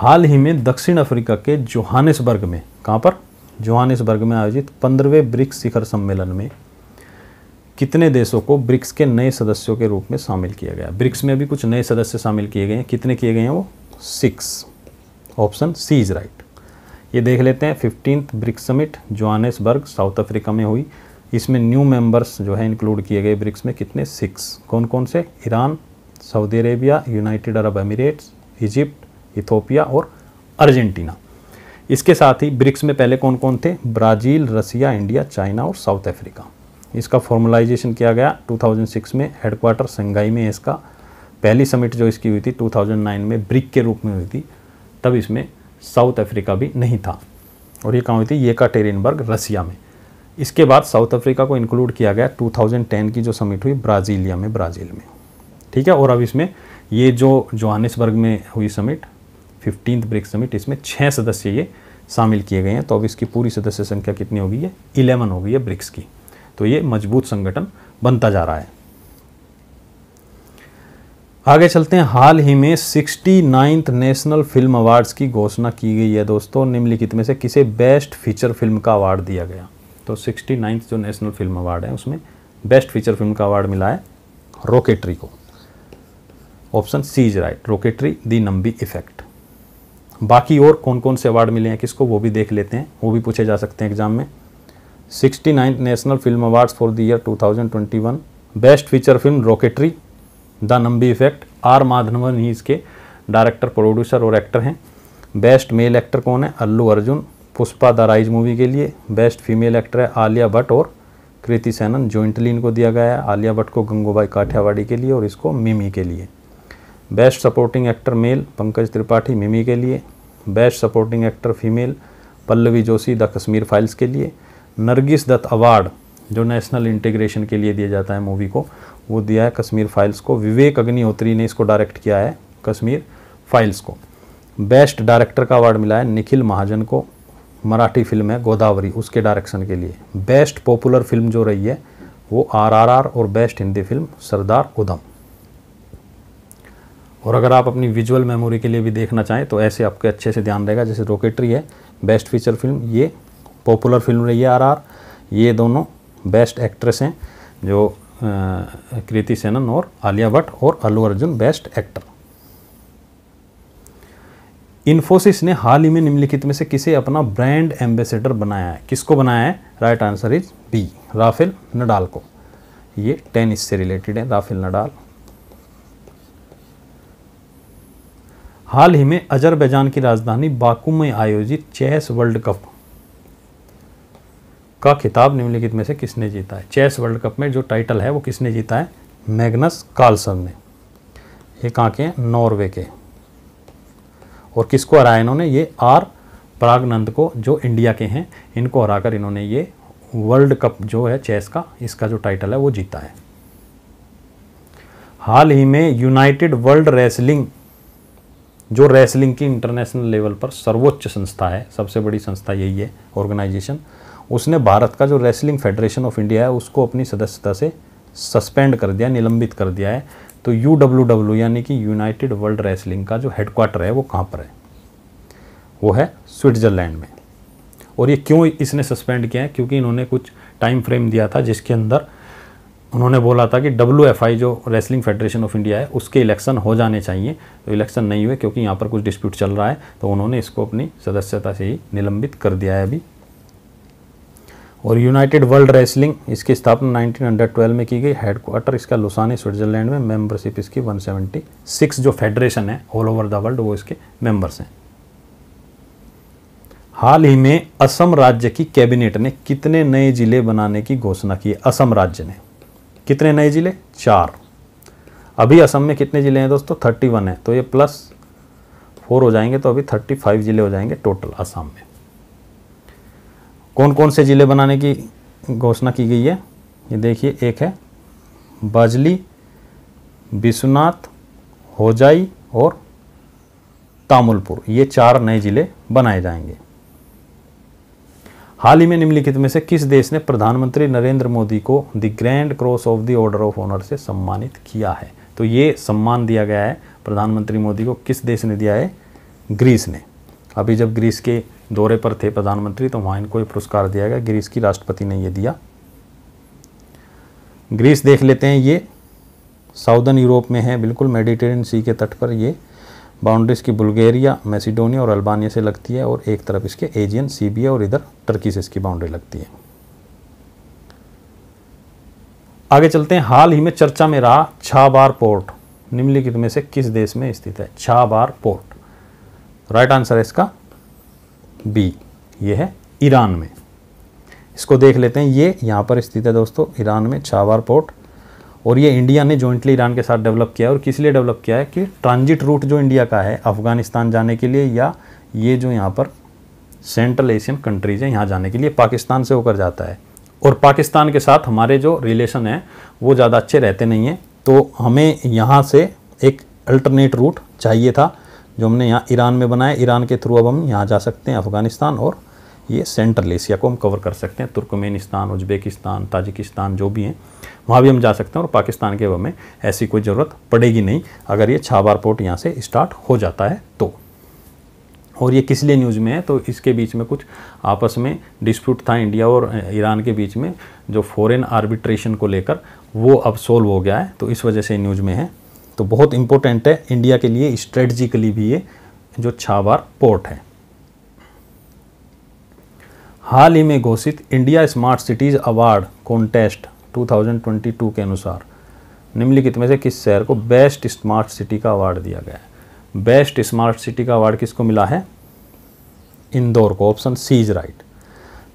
हाल ही में दक्षिण अफ्रीका के जोहानिसबर्ग में, कहाँ पर? जोहानिसबर्ग में आयोजित पंद्रहवें ब्रिक्स शिखर सम्मेलन में कितने देशों को ब्रिक्स के नए सदस्यों के रूप में शामिल किया गया? ब्रिक्स में भी कुछ नए सदस्य शामिल किए गए हैं। कितने किए गए हैं वो? Six. Option C is right. ये देख लेते हैं, fifteenth BRICS summit Johannesburg, south Africa में हुई। इसमें न्यू मेंबर्स जो है, इंक्लूड किए गए ब्रिक्स में कितने? सिक्स। कौन कौन से? Iran, Saudi Arabia, United Arab Emirates, Egypt Ethiopia और अर्जेंटीना। इसके साथ ही ब्रिक्स में पहले कौन कौन थे? ब्राज़ील, रसिया, इंडिया, चाइना और साउथ अफ्रीका। इसका फॉर्मलाइजेशन किया गया 2006 में हेडक्वार्टर संघाई में इसका पहली समिट जो इसकी हुई थी 2009 में ब्रिक के रूप में हुई थी। तब इसमें साउथ अफ्रीका भी नहीं था। और ये कहाँ हुई थी? येकाटेरिनबर्ग, रसिया में। इसके बाद साउथ अफ्रीका को इंक्लूड किया गया 2010 की जो समिट हुई ब्राज़ीलिया में, ब्राज़ील में। ठीक है? और अब इसमें ये जो जोहानिसबर्ग में हुई समिट फिफ्टींथ ब्रिक्स समिट इसमें छः सदस्य ये शामिल किए गए हैं। तो अब इसकी पूरी सदस्य संख्या कितनी हो गई है इलेवन हो गई है ब्रिक्स की। तो ये मज़बूत संगठन बनता जा रहा है। आगे चलते हैं। हाल ही में sixty ninth national film awards की घोषणा की गई है दोस्तों। निम्नलिखित में से किसे बेस्ट फीचर फ़िल्म का अवार्ड दिया गया? तो सिक्सटी नाइन्थ जो नेशनल फ़िल्म अवार्ड है, उसमें बेस्ट फीचर फ़िल्म का अवार्ड मिला है रॉकेटरी को। Option C is right, Rocketry the Nambi effect. बाकी और कौन कौन से अवार्ड मिले हैं, किसको वो भी देख लेते हैं, वो भी पूछे जा सकते हैं एग्ज़ाम में। Sixty ninth national film awards for the year 2021 best feature film Rocketry the Nambi effect R Madhavan ही इसके डायरेक्टर प्रोड्यूसर और एक्टर हैं। बेस्ट मेल एक्टर कौन है? Allu Arjun. Pushpa the rise movie के लिए बेस्ट फीमेल एक्टर है आलिया भट्ट और Kriti Sanon. Jointly इनको दिया गया है आलिया भट्ट को गंगूबाई काठियावाड़ी के लिए और इसको मिमी के लिए। Best supporting actor male Pankaj Tripathi Mimi के लिए। Best supporting actor female Pallavi Joshi the Kashmir files के लिए। नरगिस दत्त अवार्ड, जो नेशनल इंटीग्रेशन के लिए दिया जाता है मूवी को, वो दिया है कश्मीर फाइल्स को। विवेक अग्निहोत्री ने इसको डायरेक्ट किया है कश्मीर फाइल्स को। बेस्ट डायरेक्टर का अवार्ड मिला है निखिल महाजन को। मराठी फ़िल्म है गोदावरी, उसके डायरेक्शन के लिए। बेस्ट पॉपुलर फ़िल्म जो रही है, वो आरआरआर और बेस्ट हिंदी फ़िल्म सरदार उधम। और अगर आप अपनी विजुअल मेमोरी के लिए भी देखना चाहें तो ऐसे आपके अच्छे से ध्यान रहेगा, जैसे रॉकेटरी है बेस्ट फीचर फ़िल्म ये पॉपुलर फ़िल्म रही है आर ये दोनों बेस्ट एक्ट्रेस हैं, जो कृति सेनन और आलिया भट्ट और अल्लू अर्जुन बेस्ट एक्टर इन्फोसिस ने हाल ही में निम्नलिखित में से किसे अपना ब्रांड एम्बेसडर बनाया है? किसको बनाया है? Right answer is B Rafael Nadal को। ये टेनिस से रिलेटेड है, राफेल नडाल। हाल ही में अजरबैजान की राजधानी बाकू में आयोजित चेस वर्ल्ड कप का खिताब निम्नलिखित में से किसने जीता है? चेस वर्ल्ड कप में जो टाइटल है वो किसने जीता है? मैग्नस कार्लसन ने। ये कहाँ के हैं, नॉर्वे के। और किसको हराया इन्होंने? ये आर प्रागनंद को, जो इंडिया के हैं, इनको हराकर इन्होंने ये वर्ल्ड कप जो है चेस का, इसका जो टाइटल है वो जीता है। हाल ही में यूनाइटेड वर्ल्ड रेसलिंग जो रेसलिंग की इंटरनेशनल लेवल पर सर्वोच्च संस्था है, सबसे बड़ी संस्था यही है ऑर्गेनाइजेशन उसने भारत का जो रेसलिंग फेडरेशन ऑफ़ इंडिया है, उसको अपनी सदस्यता से सस्पेंड कर दिया, निलंबित कर दिया है। तो यू डब्ल्यू डब्ल्यू यानी कि यूनाइटेड वर्ल्ड रेसलिंग का जो हेडक्वार्टर है, वो कहाँ पर है? वो है स्विट्ज़रलैंड में। और ये क्यों इसने सस्पेंड किया है? क्योंकि इन्होंने कुछ टाइम फ्रेम दिया था, जिसके अंदर उन्होंने बोला था कि डब्ल्यू एफ़ आई जो रेसलिंग फेडरेशन ऑफ़ इंडिया है, उसके इलेक्शन हो जाने चाहिए। तो इलेक्शन नहीं हुए क्योंकि यहाँ पर कुछ डिस्प्यूट चल रहा है तो उन्होंने इसको अपनी सदस्यता से ही निलंबित कर दिया है अभी। और यूनाइटेड वर्ल्ड रेसलिंग इसकी स्थापना 1912 में की गई। हेडक्वार्टर इसका लुसानी स्विट्जरलैंड में। मेंबरशिप इसकी 176 जो फेडरेशन है ऑल ओवर द वर्ल्ड वो इसके मेंबर्स हैं। हाल ही में असम राज्य की कैबिनेट ने कितने नए ज़िले बनाने की घोषणा की असम राज्य ने। कितने नए ज़िले? चार। अभी असम में कितने ज़िले हैं दोस्तों? थर्टी वन है। तो ये प्लस फोर हो जाएँगे तो अभी थर्टी फाइव ज़िले हो जाएँगे टोटल असम में। कौन कौन से ज़िले बनाने की घोषणा की गई है? ये देखिए, एक है बजली, विश्वनाथ, होजाई और तामुलपुर। ये चार नए ज़िले बनाए जाएँगे। हाल ही में निम्नलिखित में से किस देश ने प्रधानमंत्री नरेंद्र मोदी को the grand cross of the order of honour से सम्मानित किया है? तो ये सम्मान दिया गया है, प्रधानमंत्री मोदी को किस देश ने दिया है? ग्रीस ने। अभी जब ग्रीस के दौरे पर थे प्रधानमंत्री तो वहाँ इनको ये पुरस्कार दिया गया। ग्रीस की राष्ट्रपति ने ये दिया। ग्रीस देख लेते हैं ये। साउदर्न यूरोप में है, बिल्कुल मेडिटेरियन सी के तट पर ये। बाउंड्रीज की बुल्गारिया, मैसिडोनिया और अल्बानिया से लगती है और एक तरफ़ इसके एजियन सी भी है और इधर टर्की से इसकी बाउंड्री लगती है। आगे चलते हैं। हाल ही में चर्चा में रहा छाबार पोर्ट। निम्नलिखित में से किस देश में स्थित है? Chabahar port. राइट आंसर है इसका बी। ये है ईरान में। इसको देख लेते हैं। ये यहाँ पर स्थित है दोस्तों, ईरान में छाबार पोर्ट। और ये इंडिया ने जॉइंटली ईरान के साथ डेवलप किया है। और किस लिए डेवलप किया है कि ट्रांजिट रूट जो इंडिया का है, अफ़गानिस्तान जाने के लिए या ये जो यहाँ पर सेंट्रल एशियन कंट्रीज़ हैं, यहाँ जाने के लिए पाकिस्तान से होकर जाता है। और पाकिस्तान के साथ हमारे जो रिलेशन हैं, वो ज़्यादा अच्छे रहते नहीं हैं। तो हमें यहाँ से एक अल्टरनेट रूट चाहिए था, जो हमने यहाँ ईरान में बनाया। ईरान के थ्रू अब हम यहाँ जा सकते हैं, अफ़गानिस्तान और ये सेंट्रल एशिया को हम कवर कर सकते हैं। तुर्कमेनिस्तान, उज्बेकिस्तान, ताजिकिस्तान जो भी हैं, वहाँ भी हम जा सकते हैं और पाकिस्तान के हमें ऐसी कोई ज़रूरत पड़ेगी नहीं। अगर ये छाबार पोर्ट यहाँ से स्टार्ट हो जाता है तो। और ये किस लिए न्यूज़ में है? तो इसके बीच में कुछ आपस में डिस्प्यूट था इंडिया और ईरान के बीच में, जो फॉरेन आर्बिट्रेशन को लेकर वो अब सोल्व हो गया है। तो इस वजह से न्यूज़ में है। तो बहुत इंपॉर्टेंट है इंडिया के लिए स्ट्रेटजिकली भी ये जो छाबार पोर्ट है। हाल ही में घोषित India smart cities award contest 2022 के अनुसार निम्नलिखित में से किस शहर को बेस्ट स्मार्ट सिटी का अवार्ड दिया गया है? बेस्ट स्मार्ट सिटी का अवार्ड किसको मिला है? इंदौर को, ऑप्शन सी इज़ राइट।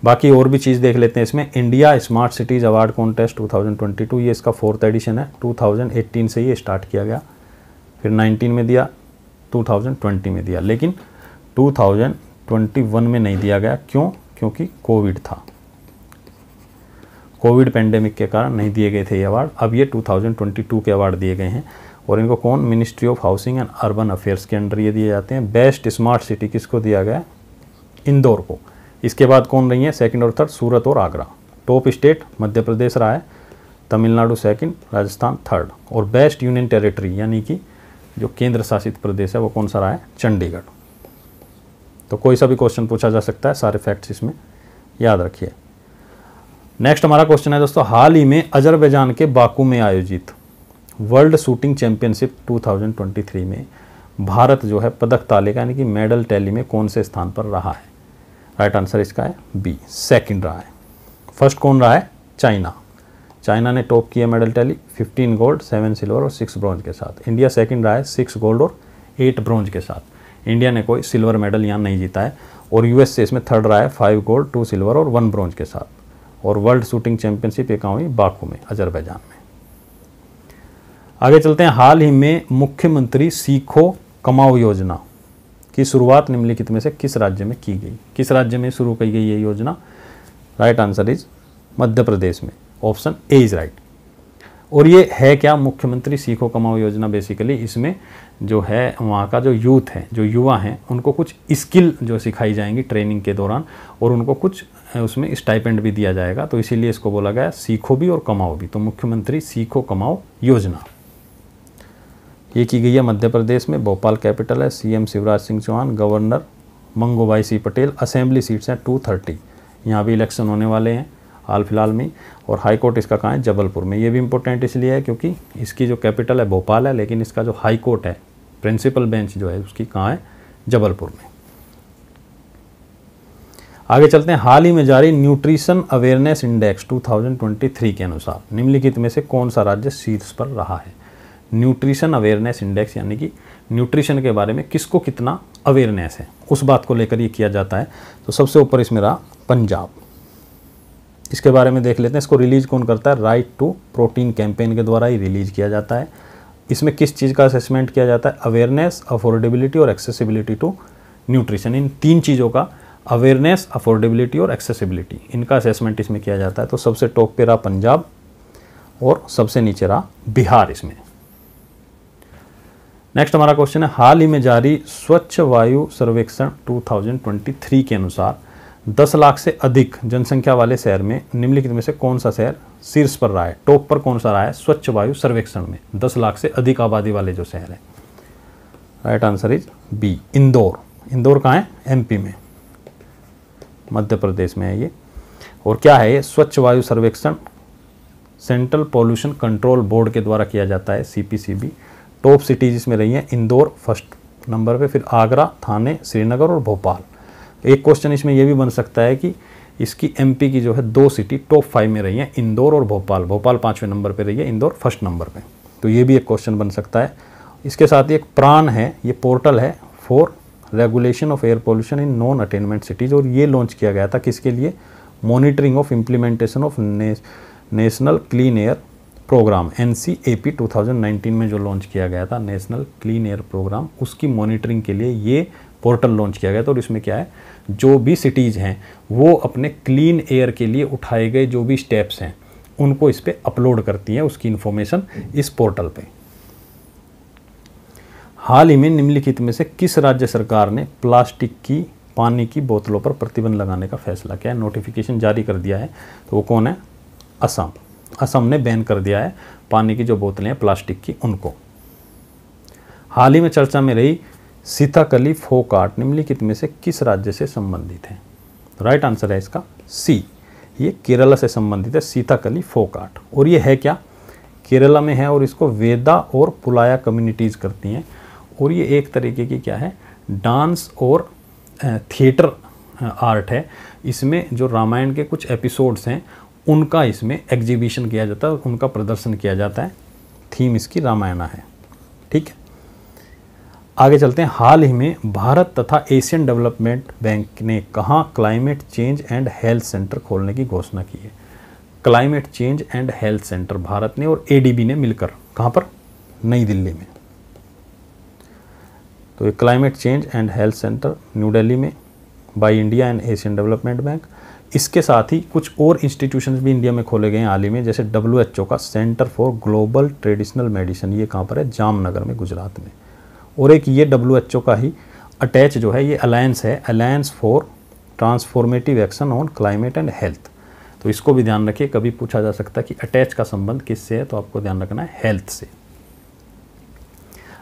बाकी और भी चीज़ देख लेते हैं इसमें। India smart cities award contest 2022 ये इसका फोर्थ एडिशन है। 2018 से ये स्टार्ट किया गया। फिर 19 में दिया 2020 में दिया। लेकिन 2021 में नहीं दिया गया। क्यों? क्योंकि कोविड था। कोविड पेंडेमिक के कारण नहीं दिए गए थे ये अवार्ड अब ये 2022 के अवार्ड दिए गए हैं और इनको कौन? Ministry of housing and urban affairs के अंडर ये दिए जाते हैं। बेस्ट स्मार्ट सिटी किसको दिया गया? इंदौर को। इसके बाद कौन रही है? सेकंड और थर्ड सूरत और आगरा। टॉप स्टेट मध्य प्रदेश रहा है। तमिलनाडु सेकंड राजस्थान थर्ड और बेस्ट यूनियन टेरिटरी यानी कि जो केंद्र शासित प्रदेश है, वो कौन सा रहा है? चंडीगढ़। तो कोई सा भी क्वेश्चन पूछा जा सकता है, सारे फैक्ट्स इसमें याद रखिए। नेक्स्ट हमारा क्वेश्चन है दोस्तों, हाल ही में अजरबैजान के बाकू में आयोजित वर्ल्ड शूटिंग चैंपियनशिप 2023 में भारत जो है पदक तालिका यानी कि मेडल टैली में कौन से स्थान पर रहा है? राइट आंसर इसका है बी सेकंड रहा है। फ़र्स्ट कौन रहा है? चाइना चाइना ने टॉप किया मेडल टैली 15 गोल्ड 7 सिल्वर और 6 ब्रॉन्ज के साथ। इंडिया सेकंड रहा है 6 गोल्ड और 8 ब्रॉन्ज के साथ। इंडिया ने कोई सिल्वर मेडल यहाँ नहीं जीता है और यूएस से इसमें थर्ड रहा है फाइव गोल्ड टू सिल्वर और वन ब्रॉन्ज के साथ। और वर्ल्ड शूटिंग चैंपियनशिप एक हुई बाकू में, अजरबैजान में। आगे चलते हैं, हाल ही में मुख्यमंत्री सीखो कमाओ योजना की शुरुआत निम्नलिखित में से किस राज्य में की गई? किस राज्य में शुरू की गई ये योजना? Right answer is Madhya Pradesh में। ऑप्शन ए इज़ राइट और ये है क्या मुख्यमंत्री सीखो कमाओ योजना बेसिकली इसमें जो है, वहाँ का जो यूथ है, जो युवा हैं, उनको कुछ स्किल जो सिखाई जाएँगी ट्रेनिंग के दौरान और उनको कुछ उसमें स्टाइपेंड भी दिया जाएगा। तो इसीलिए इसको बोला गया सीखो भी और कमाओ भी। तो मुख्यमंत्री सीखो कमाओ योजना। ये की गई है मध्य प्रदेश में। भोपाल कैपिटल है। CM Shivraj Singh Chouhan, governor Mangubhai C Patel, assembly seats हैं टू थर्टी। यहाँ भी इलेक्शन होने वाले हैं। हाल फ़िलहाल में, और हाई कोर्ट इसका कहाँ है? जबलपुर में। ये भी इम्पोर्टेंट इसलिए है क्योंकि इसकी जो कैपिटल है, भोपाल है, लेकिन इसका जो हाई कोर्ट है प्रिंसिपल बेंच जो है, उसकी कहाँ है? जबलपुर में। आगे चलते हैं। हाल ही में जारी न्यूट्रिशन अवेयरनेस इंडेक्स 2023 के अनुसार, निम्नलिखित में से कौन सा राज्य शीर्ष पर रहा है? न्यूट्रिशन अवेयरनेस इंडेक्स यानी कि न्यूट्रिशन के बारे में किसको कितना अवेयरनेस है? उस बात को लेकर ये किया जाता है। तो सबसे ऊपर इसमें रहा पंजाब। इसके बारे में देख लेते हैं, इसको रिलीज़ कौन करता है? राइट टू प्रोटीन कैंपेन के द्वारा ही रिलीज़ किया जाता है। इसमें किस चीज़ का असेसमेंट किया जाता है? अवेयरनेस अफोर्डेबिलिटी और एक्सेसिबिलिटी टू न्यूट्रिशन इन तीन चीज़ों का अवेयरनेस अफोर्डेबिलिटी और एक्सेसिबिलिटी इनका असेसमेंट इसमें किया जाता है। तो सबसे टॉप पे रहा पंजाब और सबसे नीचे रहा बिहार इसमें। नेक्स्ट हमारा क्वेश्चन है, हाल ही में जारी स्वच्छ वायु सर्वेक्षण 2023 के अनुसार 10 लाख से अधिक जनसंख्या वाले शहर में निम्नलिखित में से कौन सा शहर शीर्ष पर रहा है? टॉप पर कौन सा रहा है? स्वच्छ वायु सर्वेक्षण में। 10 लाख से अधिक आबादी वाले जो शहर है। Right answer is B Indore. Indore कहाँ है? एमपी में। मध्य प्रदेश में है ये। और क्या है ये? स्वच्छ वायु सर्वेक्षण सेंट्रल पॉल्यूशन कंट्रोल बोर्ड के द्वारा किया जाता है सीपीसीबी टॉप सिटीज़ इसमें रही हैं, इंदौर फ़र्स्ट नंबर पे, फिर आगरा, थाने, श्रीनगर और भोपाल। एक क्वेश्चन इसमें यह भी बन सकता है कि इसकी एमपी की जो है दो सिटी टॉप फाइव में रही हैं, इंदौर और भोपाल। भोपाल पाँचवें नंबर पर रही है, इंदौर फ़र्स्ट नंबर पर तो ये भी एक क्वेश्चन बन सकता है। इसके साथ ही एक प्राण है, ये पोर्टल है for regulation of air pollution in non attainment cities और ये लॉन्च किया गया था किसके लिए? Monitoring of implementation of national clean air programme N C A P two में जो लॉन्च किया गया था नेशनल क्लीन एयर प्रोग्राम उसकी मॉनिटरिंग के लिए ये पोर्टल लॉन्च किया गया था और इसमें क्या है, जो भी सिटीज़ हैं, वो अपने क्लीन एयर के लिए उठाए गए जो भी स्टेप्स हैं, उनको इस पर अपलोड करती हैं उसकी इन्फॉर्मेशन इस पोर्टल पे। हाल ही में निम्नलिखित में से किस राज्य सरकार ने प्लास्टिक की, पानी की बोतलों पर प्रतिबंध लगाने का फैसला किया है? नोटिफिकेशन जारी कर दिया है तो वो कौन है? असम। असम ने बैन कर दिया है पानी की जो बोतलें हैं, प्लास्टिक की, उनको। हाल ही में चर्चा में रही सीताकली फोक आर्ट निम्नलिखित में से किस राज्य से संबंधित है? राइट आंसर है इसका सी ये केरला से संबंधित है, सीताकली फोक आर्ट और ये है क्या? केरला में है और इसको वेदा और पुलाया कम्युनिटीज़ करती हैं। और ये एक तरीके की क्या है? डांस और थिएटर आर्ट है। इसमें जो रामायण के कुछ एपिसोड्स हैं, उनका इसमें एग्जीबिशन किया जाता है उनका प्रदर्शन किया जाता है। थीम इसकी रामायणा है। ठीक है? आगे चलते हैं। हाल ही में भारत तथा एशियन डेवलपमेंट बैंक ने कहाँ, climate change and health centre खोलने की घोषणा की है। Climate change and health centre Bharat ने और एडीबी ने मिलकर कहाँ पर? नई दिल्ली में। तो ये climate change and health centre new Delhi में by India and Asian development bank इसके साथ ही कुछ और इंस्टीट्यूशंस भी इंडिया में खोले गए हैं हाल ही में, जैसे डब्ल्यूएचओ का centre for global traditional medicine ये कहाँ पर है? जामनगर में, गुजरात में। और एक ये डब्ल्यू का ही अटैच जो है, ये अलायंस है alliance for transformative action on climate and health तो इसको भी ध्यान रखिए, कभी पूछा जा सकता है कि अटैच का संबंध किससे है तो आपको ध्यान रखना है हेल्थ से।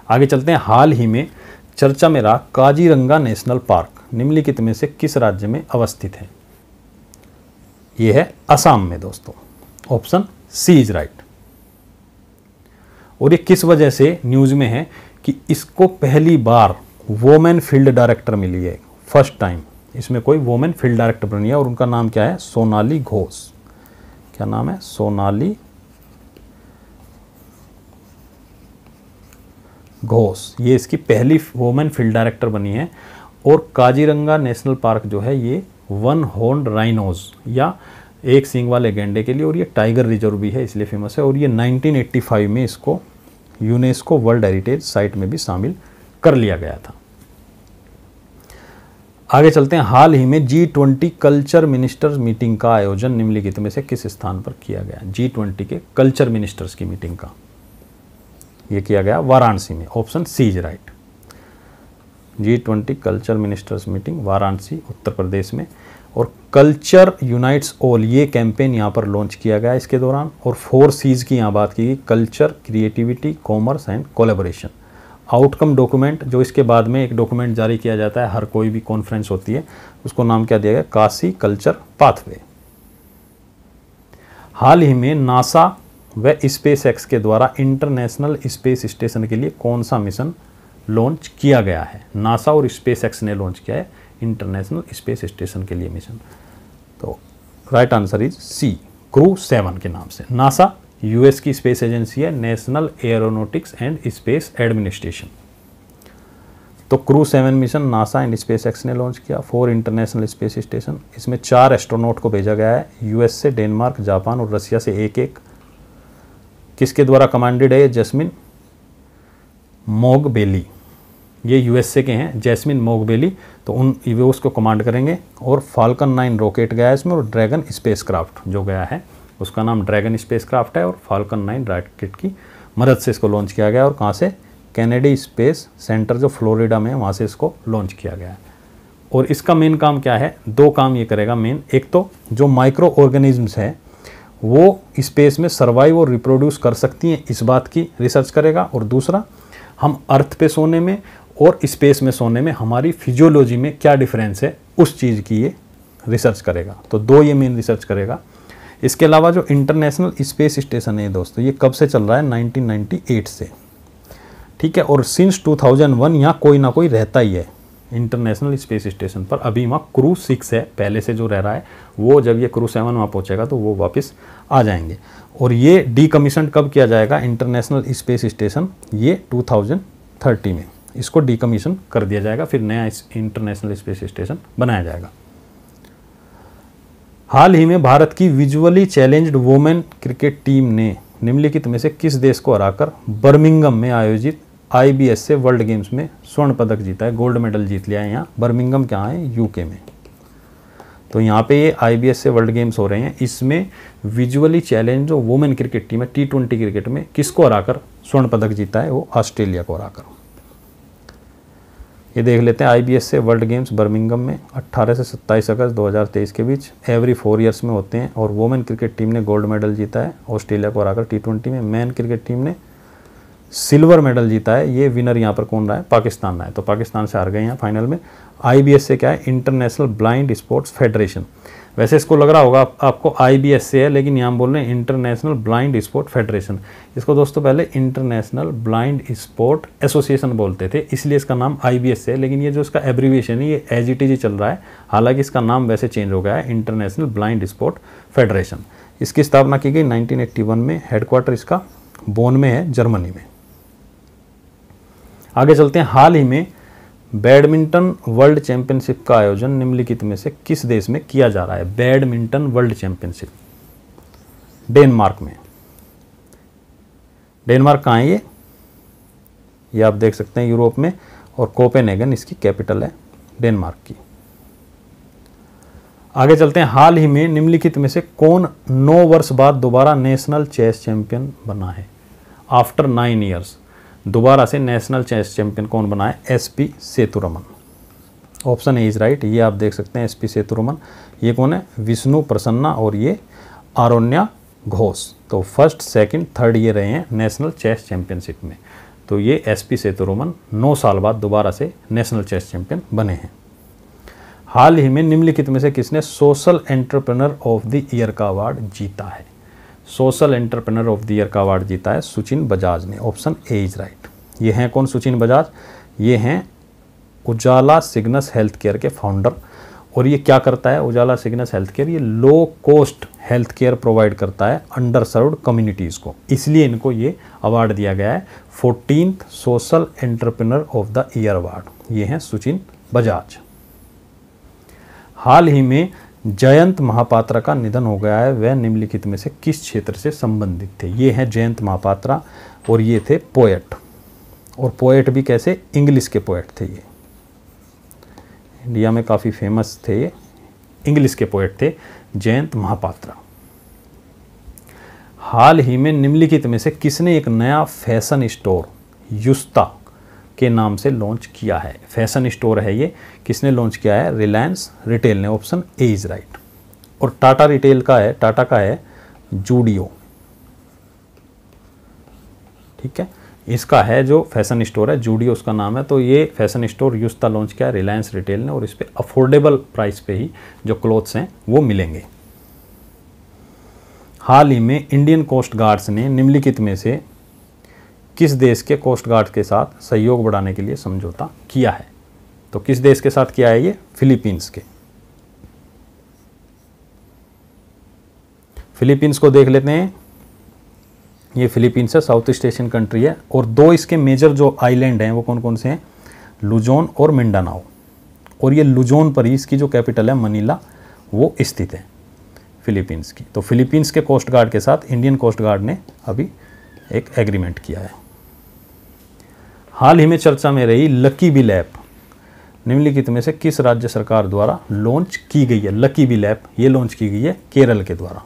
आगे चलते हैं, हाल ही में चर्चा में रहा काजीरंगा नेशनल पार्क, निम्नलिखित में से किस राज्य में अवस्थित है? यह है असम में दोस्तों। Option C is right. और ये किस वजह से न्यूज़ में है? कि इसको पहली बार वोमेन फ़ील्ड डायरेक्टर मिली है फ़र्स्ट टाइम इसमें कोई वोमेन फ़ील्ड डायरेक्टर बनी है और उनका नाम क्या है? सोनाली घोष. क्या नाम है? सोनाली घोष. ये इसकी पहली वोमेन फ़ील्ड डायरेक्टर बनी है और काजीरंगा नेशनल पार्क जो है ये वन हॉर्न राइनोज या एक सिंग वाले गेंडे के लिए और ये टाइगर रिज़र्व भी है, इसलिए फ़ेमस है और ये 1985 में इसको यूनेस्को वर्ल्ड हेरिटेज साइट में भी शामिल कर लिया गया था। आगे चलते हैं। हाल ही में G twenty culture ministers meeting का आयोजन निम्नलिखित में से किस स्थान पर किया गया? जी ट्वेंटी के कल्चर मिनिस्टर्स की मीटिंग का। ये किया गया वाराणसी में। Option C is right. G twenty culture ministers meeting Varanasi, Uttar Pradesh में और कल्चर यूनाइट्स ऑल ये कैंपेन यहाँ पर लॉन्च किया गया इसके दौरान और फोर सीज की यहाँ बात की गई culture creativity commerce and collaboration outcome document जो इसके बाद में एक डॉक्यूमेंट जारी किया जाता है, हर कोई भी कॉन्फ्रेंस होती है, उसको नाम क्या दिया गया? काशी कल्चर पाथवे हाल ही में नासा व स्पेस एक्स के द्वारा इंटरनेशनल स्पेस स्टेशन के लिए कौन सा मिशन लॉन्च किया गया है? नासा और स्पेस एक्स ने लॉन्च किया है। इंटरनेशनल स्पेस स्टेशन के लिए मिशन। तो right answer is C crew seven के नाम से। नासा यूएस की स्पेस एजेंसी है national aeronautics and space administration तो crew seven mission NASA and SpaceX ने लॉन्च किया फोर इंटरनेशनल स्पेस स्टेशन इसमें चार एस्ट्रोनॉट को भेजा गया है यूएस से डेनमार्क जापान और रसिया से एक एक। किसके द्वारा कमांडेड है ये? मोग मोगबेली ये यूएसए के हैं जैस्मिन मोगबेली तो उन ईवीओस को कमांड करेंगे और फाल्कन नाइन रॉकेट गया है इसमें और ड्रैगन स्पेस क्राफ्ट जो गया है, उसका नाम ड्रैगन स्पेस क्राफ्ट है और फाल्कन नाइन रॉकेट की मदद से इसको लॉन्च किया गया और कहाँ से? कैनेडी स्पेस सेंटर जो फ्लोरिडा में है, वहाँ से इसको लॉन्च किया गया है। और इसका मेन काम क्या है? दो काम ये करेगा मेन एक तो जो माइक्रो ऑर्गेनिजम्स हैं, वो स्पेस में सर्वाइव और रिप्रोड्यूस कर सकती हैं, इस बात की रिसर्च करेगा। और दूसरा, हम अर्थ पे सोने में और स्पेस में सोने में हमारी फिजियोलॉजी में क्या डिफरेंस है, उस चीज़ की ये रिसर्च करेगा। तो दो ये मेन रिसर्च करेगा। इसके अलावा जो इंटरनेशनल स्पेस स्टेशन है दोस्तों, ये कब से चल रहा है? 1998 से। ठीक है? और सिंस 2001 यहाँ कोई ना कोई रहता ही है इंटरनेशनल स्पेस स्टेशन पर। अभी वहाँ क्रू सिक्स है, पहले से जो रह रहा है, वो जब ये क्रू सेवन वहाँ पहुँचेगा तो वो वापस आ जाएँगे। और ये डीकमीशन कब किया जाएगा? इंटरनेशनल स्पेस स्टेशन ये 2030 में। इसको डीकमीशन कर दिया जाएगा, फिर नया इंटरनेशनल स्पेस स्टेशन बनाया जाएगा। हाल ही में भारत की visually challenged women cricket team ने निम्नलिखित में से किस देश को हराकर बर्मिंगम में आयोजित आईबीएस से वर्ल्ड गेम्स में स्वर्ण पदक जीता है, गोल्ड मेडल जीत लिया है यहाँ, बर्मिंगम कहाँ है? यूके में। तो यहाँ पे ये आईबीएस से वर्ल्ड गेम्स हो रहे हैं। इसमें विजुअली चैलेंज जो वुमेन क्रिकेट टीम है टी ट्वेंटी क्रिकेट में किसको हराकर स्वर्ण पदक जीता है? वो ऑस्ट्रेलिया को हराकर। ये देख लेते हैं आईबीएस से वर्ल्ड गेम्स बर्मिंगम में 18 से 27 अगस्त 2023 के बीच एवरी फोर इयर्स में होते हैं और वोमेन क्रिकेट टीम ने गोल्ड मेडल जीता है ऑस्ट्रेलिया को हराकर टी में मैन क्रिकेट टीम ने सिल्वर मेडल जीता है। ये विनर यहाँ पर कौन रहा है? पाकिस्तान रहा है। तो पाकिस्तान से हार गए हैं फाइनल में। से क्या है? इंटरनेशनल ब्लाइंड स्पोर्ट्स फेडरेशन वैसे इसको लग रहा होगा आप, आपको आई से है लेकिन यहाँ बोल रहे हैं इंटरनेशनल ब्लाइंड स्पोर्ट फेडरेशन इसको दोस्तों पहले इंटरनेशनल ब्लाइंड स्पोर्ट एसोसिएशन बोलते थे इसलिए इसका नाम आई से है लेकिन ये जो इसका एब्रीविएशन है ये एज इट इज़ चल रहा है। हालाँकि इसका नाम वैसे चेंज हो गया है इंटरनेशनल ब्लाइंड स्पोर्ट फेडरेशन इसकी स्थापना की गई 1981 में हेडक्वार्टर इसका बोन में है जर्मनी में। आगे चलते हैं हाल ही में बैडमिंटन वर्ल्ड चैंपियनशिप का आयोजन निम्नलिखित में से किस देश में किया जा रहा है? Badminton world championship. डेनमार्क में। डेनमार्क कहाँ है ये? ये आप देख सकते हैं यूरोप में और कोपेनहेगन इसकी कैपिटल है डेनमार्क की। आगे चलते हैं। हाल ही में निम्नलिखित में से कौन नौ वर्ष बाद दोबारा नेशनल चेस चैंपियन बना है? आफ्टर नाइन ईयर्स दोबारा से नेशनल चेस चैंपियन कौन बना है? S P Sethuraman. Option A is right, ये आप देख सकते हैं एस पी सेतुरमन। ये कौन है? विष्णु प्रसन्ना और ये आरोन्या घोष। तो फ़र्स्ट, सेकंड, थर्ड ये रहे हैं नेशनल चेस चैंपियनशिप में। तो ये एस पी सेतुरमन नौ साल बाद दोबारा से नेशनल चेस चैंपियन बने हैं। हाल ही में निम्नलिखित में से किसने social entrepreneur of the year का अवार्ड जीता है? Social entrepreneur of the year का अवार्ड जीता है सुचिन बजाज ने, ऑप्शन ए इज़ राइट। ये हैं कौन सुचिन बजाज? ये हैं उजाला सिग्नस हेल्थ केयर के फाउंडर। और ये क्या करता है? उजाला सिग्नस हेल्थ केयर ये low cost health care provide करता है अंडर सर्व्ड कम्युनिटीज़ को। इसलिए इनको ये अवार्ड दिया गया है fourteen social entrepreneur of the year award ये हैं सुचिन बजाज। हाल ही में जयंत महापात्रा का निधन हो गया है। वह निम्नलिखित में से किस क्षेत्र से संबंधित थे? ये हैं जयंत महापात्रा और ये थे पोएट और पोएट भी कैसे? इंग्लिश के पोएट थे ये। इंडिया में काफ़ी फ़ेमस थे ये। इंग्लिश के पोएट थे जयंत महापात्रा। हाल ही में निम्नलिखित में से किसने एक नया फ़ैशन स्टोर युस्ता के नाम से लॉन्च किया है? फ़ैशन स्टोर है ये। किसने लॉन्च किया है? रिलायंस रिटेल ने। ऑप्शन ए इज़ राइट और टाटा रिटेल का है टाटा का है जूडियो ठीक है? इसका है जो फ़ैशन स्टोर है जूडियो उसका नाम है। तो ये फ़ैशन स्टोर युस्ता लॉन्च किया है रिलायंस रिटेल ने और इस पर अफोर्डेबल प्राइस पे ही जो क्लोथ्स हैं, वो मिलेंगे। हाल ही में इंडियन कोस्ट गार्ड्स ने निम्नलिखित में से किस देश के कोस्ट गार्ड के साथ सहयोग बढ़ाने के लिए समझौता किया है? तो किस देश के साथ किया है ये? फिलीपींस के। फिलीपींस को देख लेते हैं। ये फिलीपींस है, साउथ ईस्ट एशियन कंट्री है। और दो इसके मेजर जो आइलैंड हैं, वो कौन कौन से हैं? लुजोन और मिंडानाओ। और ये लुजोन पर ही इसकी जो कैपिटल है, मनीला, वो स्थित है फिलीपींस की। तो फिलीपींस के कोस्ट गार्ड के साथ इंडियन कोस्ट गार्ड ने अभी एक एग्रीमेंट किया है। हाल ही में चर्चा में रही लकी बिल ऐप निम्नलिखित में से किस राज्य सरकार द्वारा लॉन्च की गई है? लकी बिल ऐप ये लॉन्च की गई है केरल के द्वारा।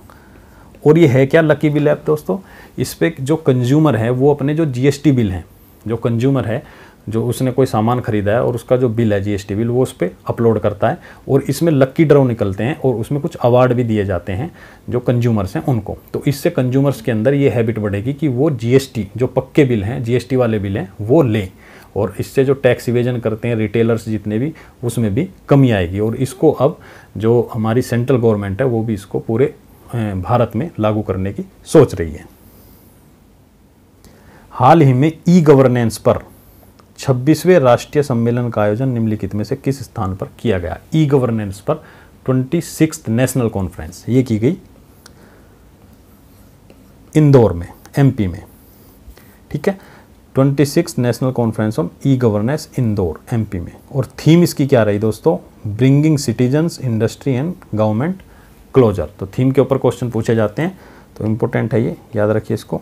और ये है क्या लकी बिल ऐप दोस्तों? इस पर जो कंज्यूमर है, वो अपने जो जीएसटी बिल हैं, जो कंज्यूमर है, जो उसने कोई सामान खरीदा है और उसका जो बिल है जीएसटी बिल वो उस पर अपलोड करता है और इसमें लक्की ड्रॉ निकलते हैं और उसमें कुछ अवार्ड भी दिए जाते हैं जो कंज्यूमर्स हैं उनको। तो इससे कंज्यूमर्स के अंदर ये हैबिट बढ़ेगी कि वो जीएसटी जो पक्के बिल हैं जीएसटी वाले बिल हैं, वो लें। और इससे जो टैक्स इवेजन करते हैं रिटेलर्स जितने भी, उसमें भी कमी आएगी। और इसको अब जो हमारी सेंट्रल गवर्नमेंट है, वो भी इसको पूरे भारत में लागू करने की सोच रही है। हाल ही में ई गवर्नेंस पर 26वें राष्ट्रीय सम्मेलन का आयोजन निम्नलिखित में से किस स्थान पर किया गया? ई गवर्नेंस पर ट्वेंटी नेशनल कॉन्फ्रेंस, ये की गई इंदौर में एमपी में। ठीक है? Twenty six national conference on E governance Indore MP में। और थीम इसकी क्या रही दोस्तों? Bringing citizens industry and government closer तो थीम के ऊपर क्वेश्चन पूछे जाते हैं तो इम्पोर्टेंट है ये, याद रखिए इसको।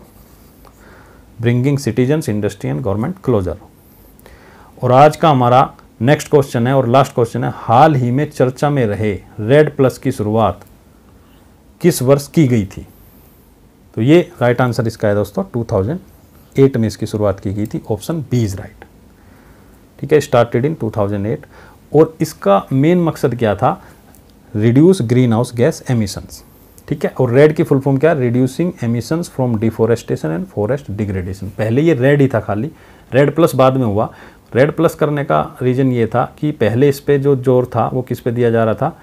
Bringing citizens industry and government closer और आज का हमारा नेक्स्ट क्वेश्चन है, और लास्ट क्वेश्चन है, हाल ही में चर्चा में रहे रेड प्लस की शुरुआत किस वर्ष की गई थी? तो ये राइट आंसर इसका है दोस्तों 2008 में इसकी शुरुआत की गई थी ऑप्शन बी इज़ राइट ठीक है स्टार्टेड इन 2008 और इसका मेन मकसद क्या था? Reduce green house gas emissions ठीक है, और रेड की फुल फॉर्म क्या? है reducing emissions from deforestation and forest degradation पहले ये रेड ही था खाली। रेड प्लस बाद में हुआ। रेड प्लस करने का रीज़न ये था कि पहले इस पर जो ज़ोर था, वो किस पे दिया जा रहा था?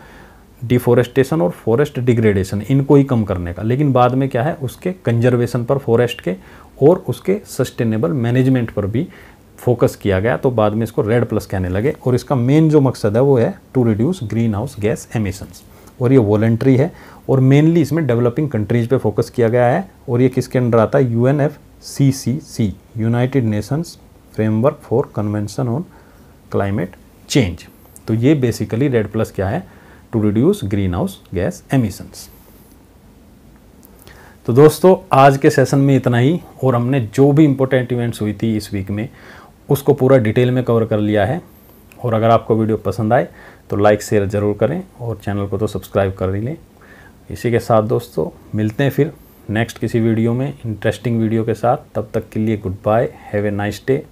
डिफोरेस्टेशन और फॉरेस्ट डिग्रेडेशन इनको ही कम करने का। लेकिन बाद में क्या है? उसके कंजर्वेशन पर फॉरेस्ट के और उसके सस्टेनेबल मैनेजमेंट पर भी फोकस किया गया। तो बाद में इसको रेड प्लस कहने लगे और इसका मेन जो मकसद है वो है to reduce green house gas emissions और ये वॉलेंट्री है और मेनली इसमें डेवलपिंग कंट्रीज़ पे फोकस किया गया है और ये किसके अंडर आता है? U N F C C C united nations framework for convention on climate change तो ये बेसिकली रेड प्लस क्या है? To reduce green house gas emissions तो दोस्तों, आज के सेशन में इतना ही, और हमने जो भी इंपॉर्टेंट इवेंट्स हुई थी इस वीक में, उसको पूरा डिटेल में कवर कर लिया है। और अगर आपको वीडियो पसंद आए तो लाइक शेयर ज़रूर करें, और चैनल को तो सब्सक्राइब कर ही लें। इसी के साथ दोस्तों, मिलते हैं फिर नेक्स्ट किसी वीडियो में इंटरेस्टिंग वीडियो के साथ। तब तक के लिए good bye have a nice day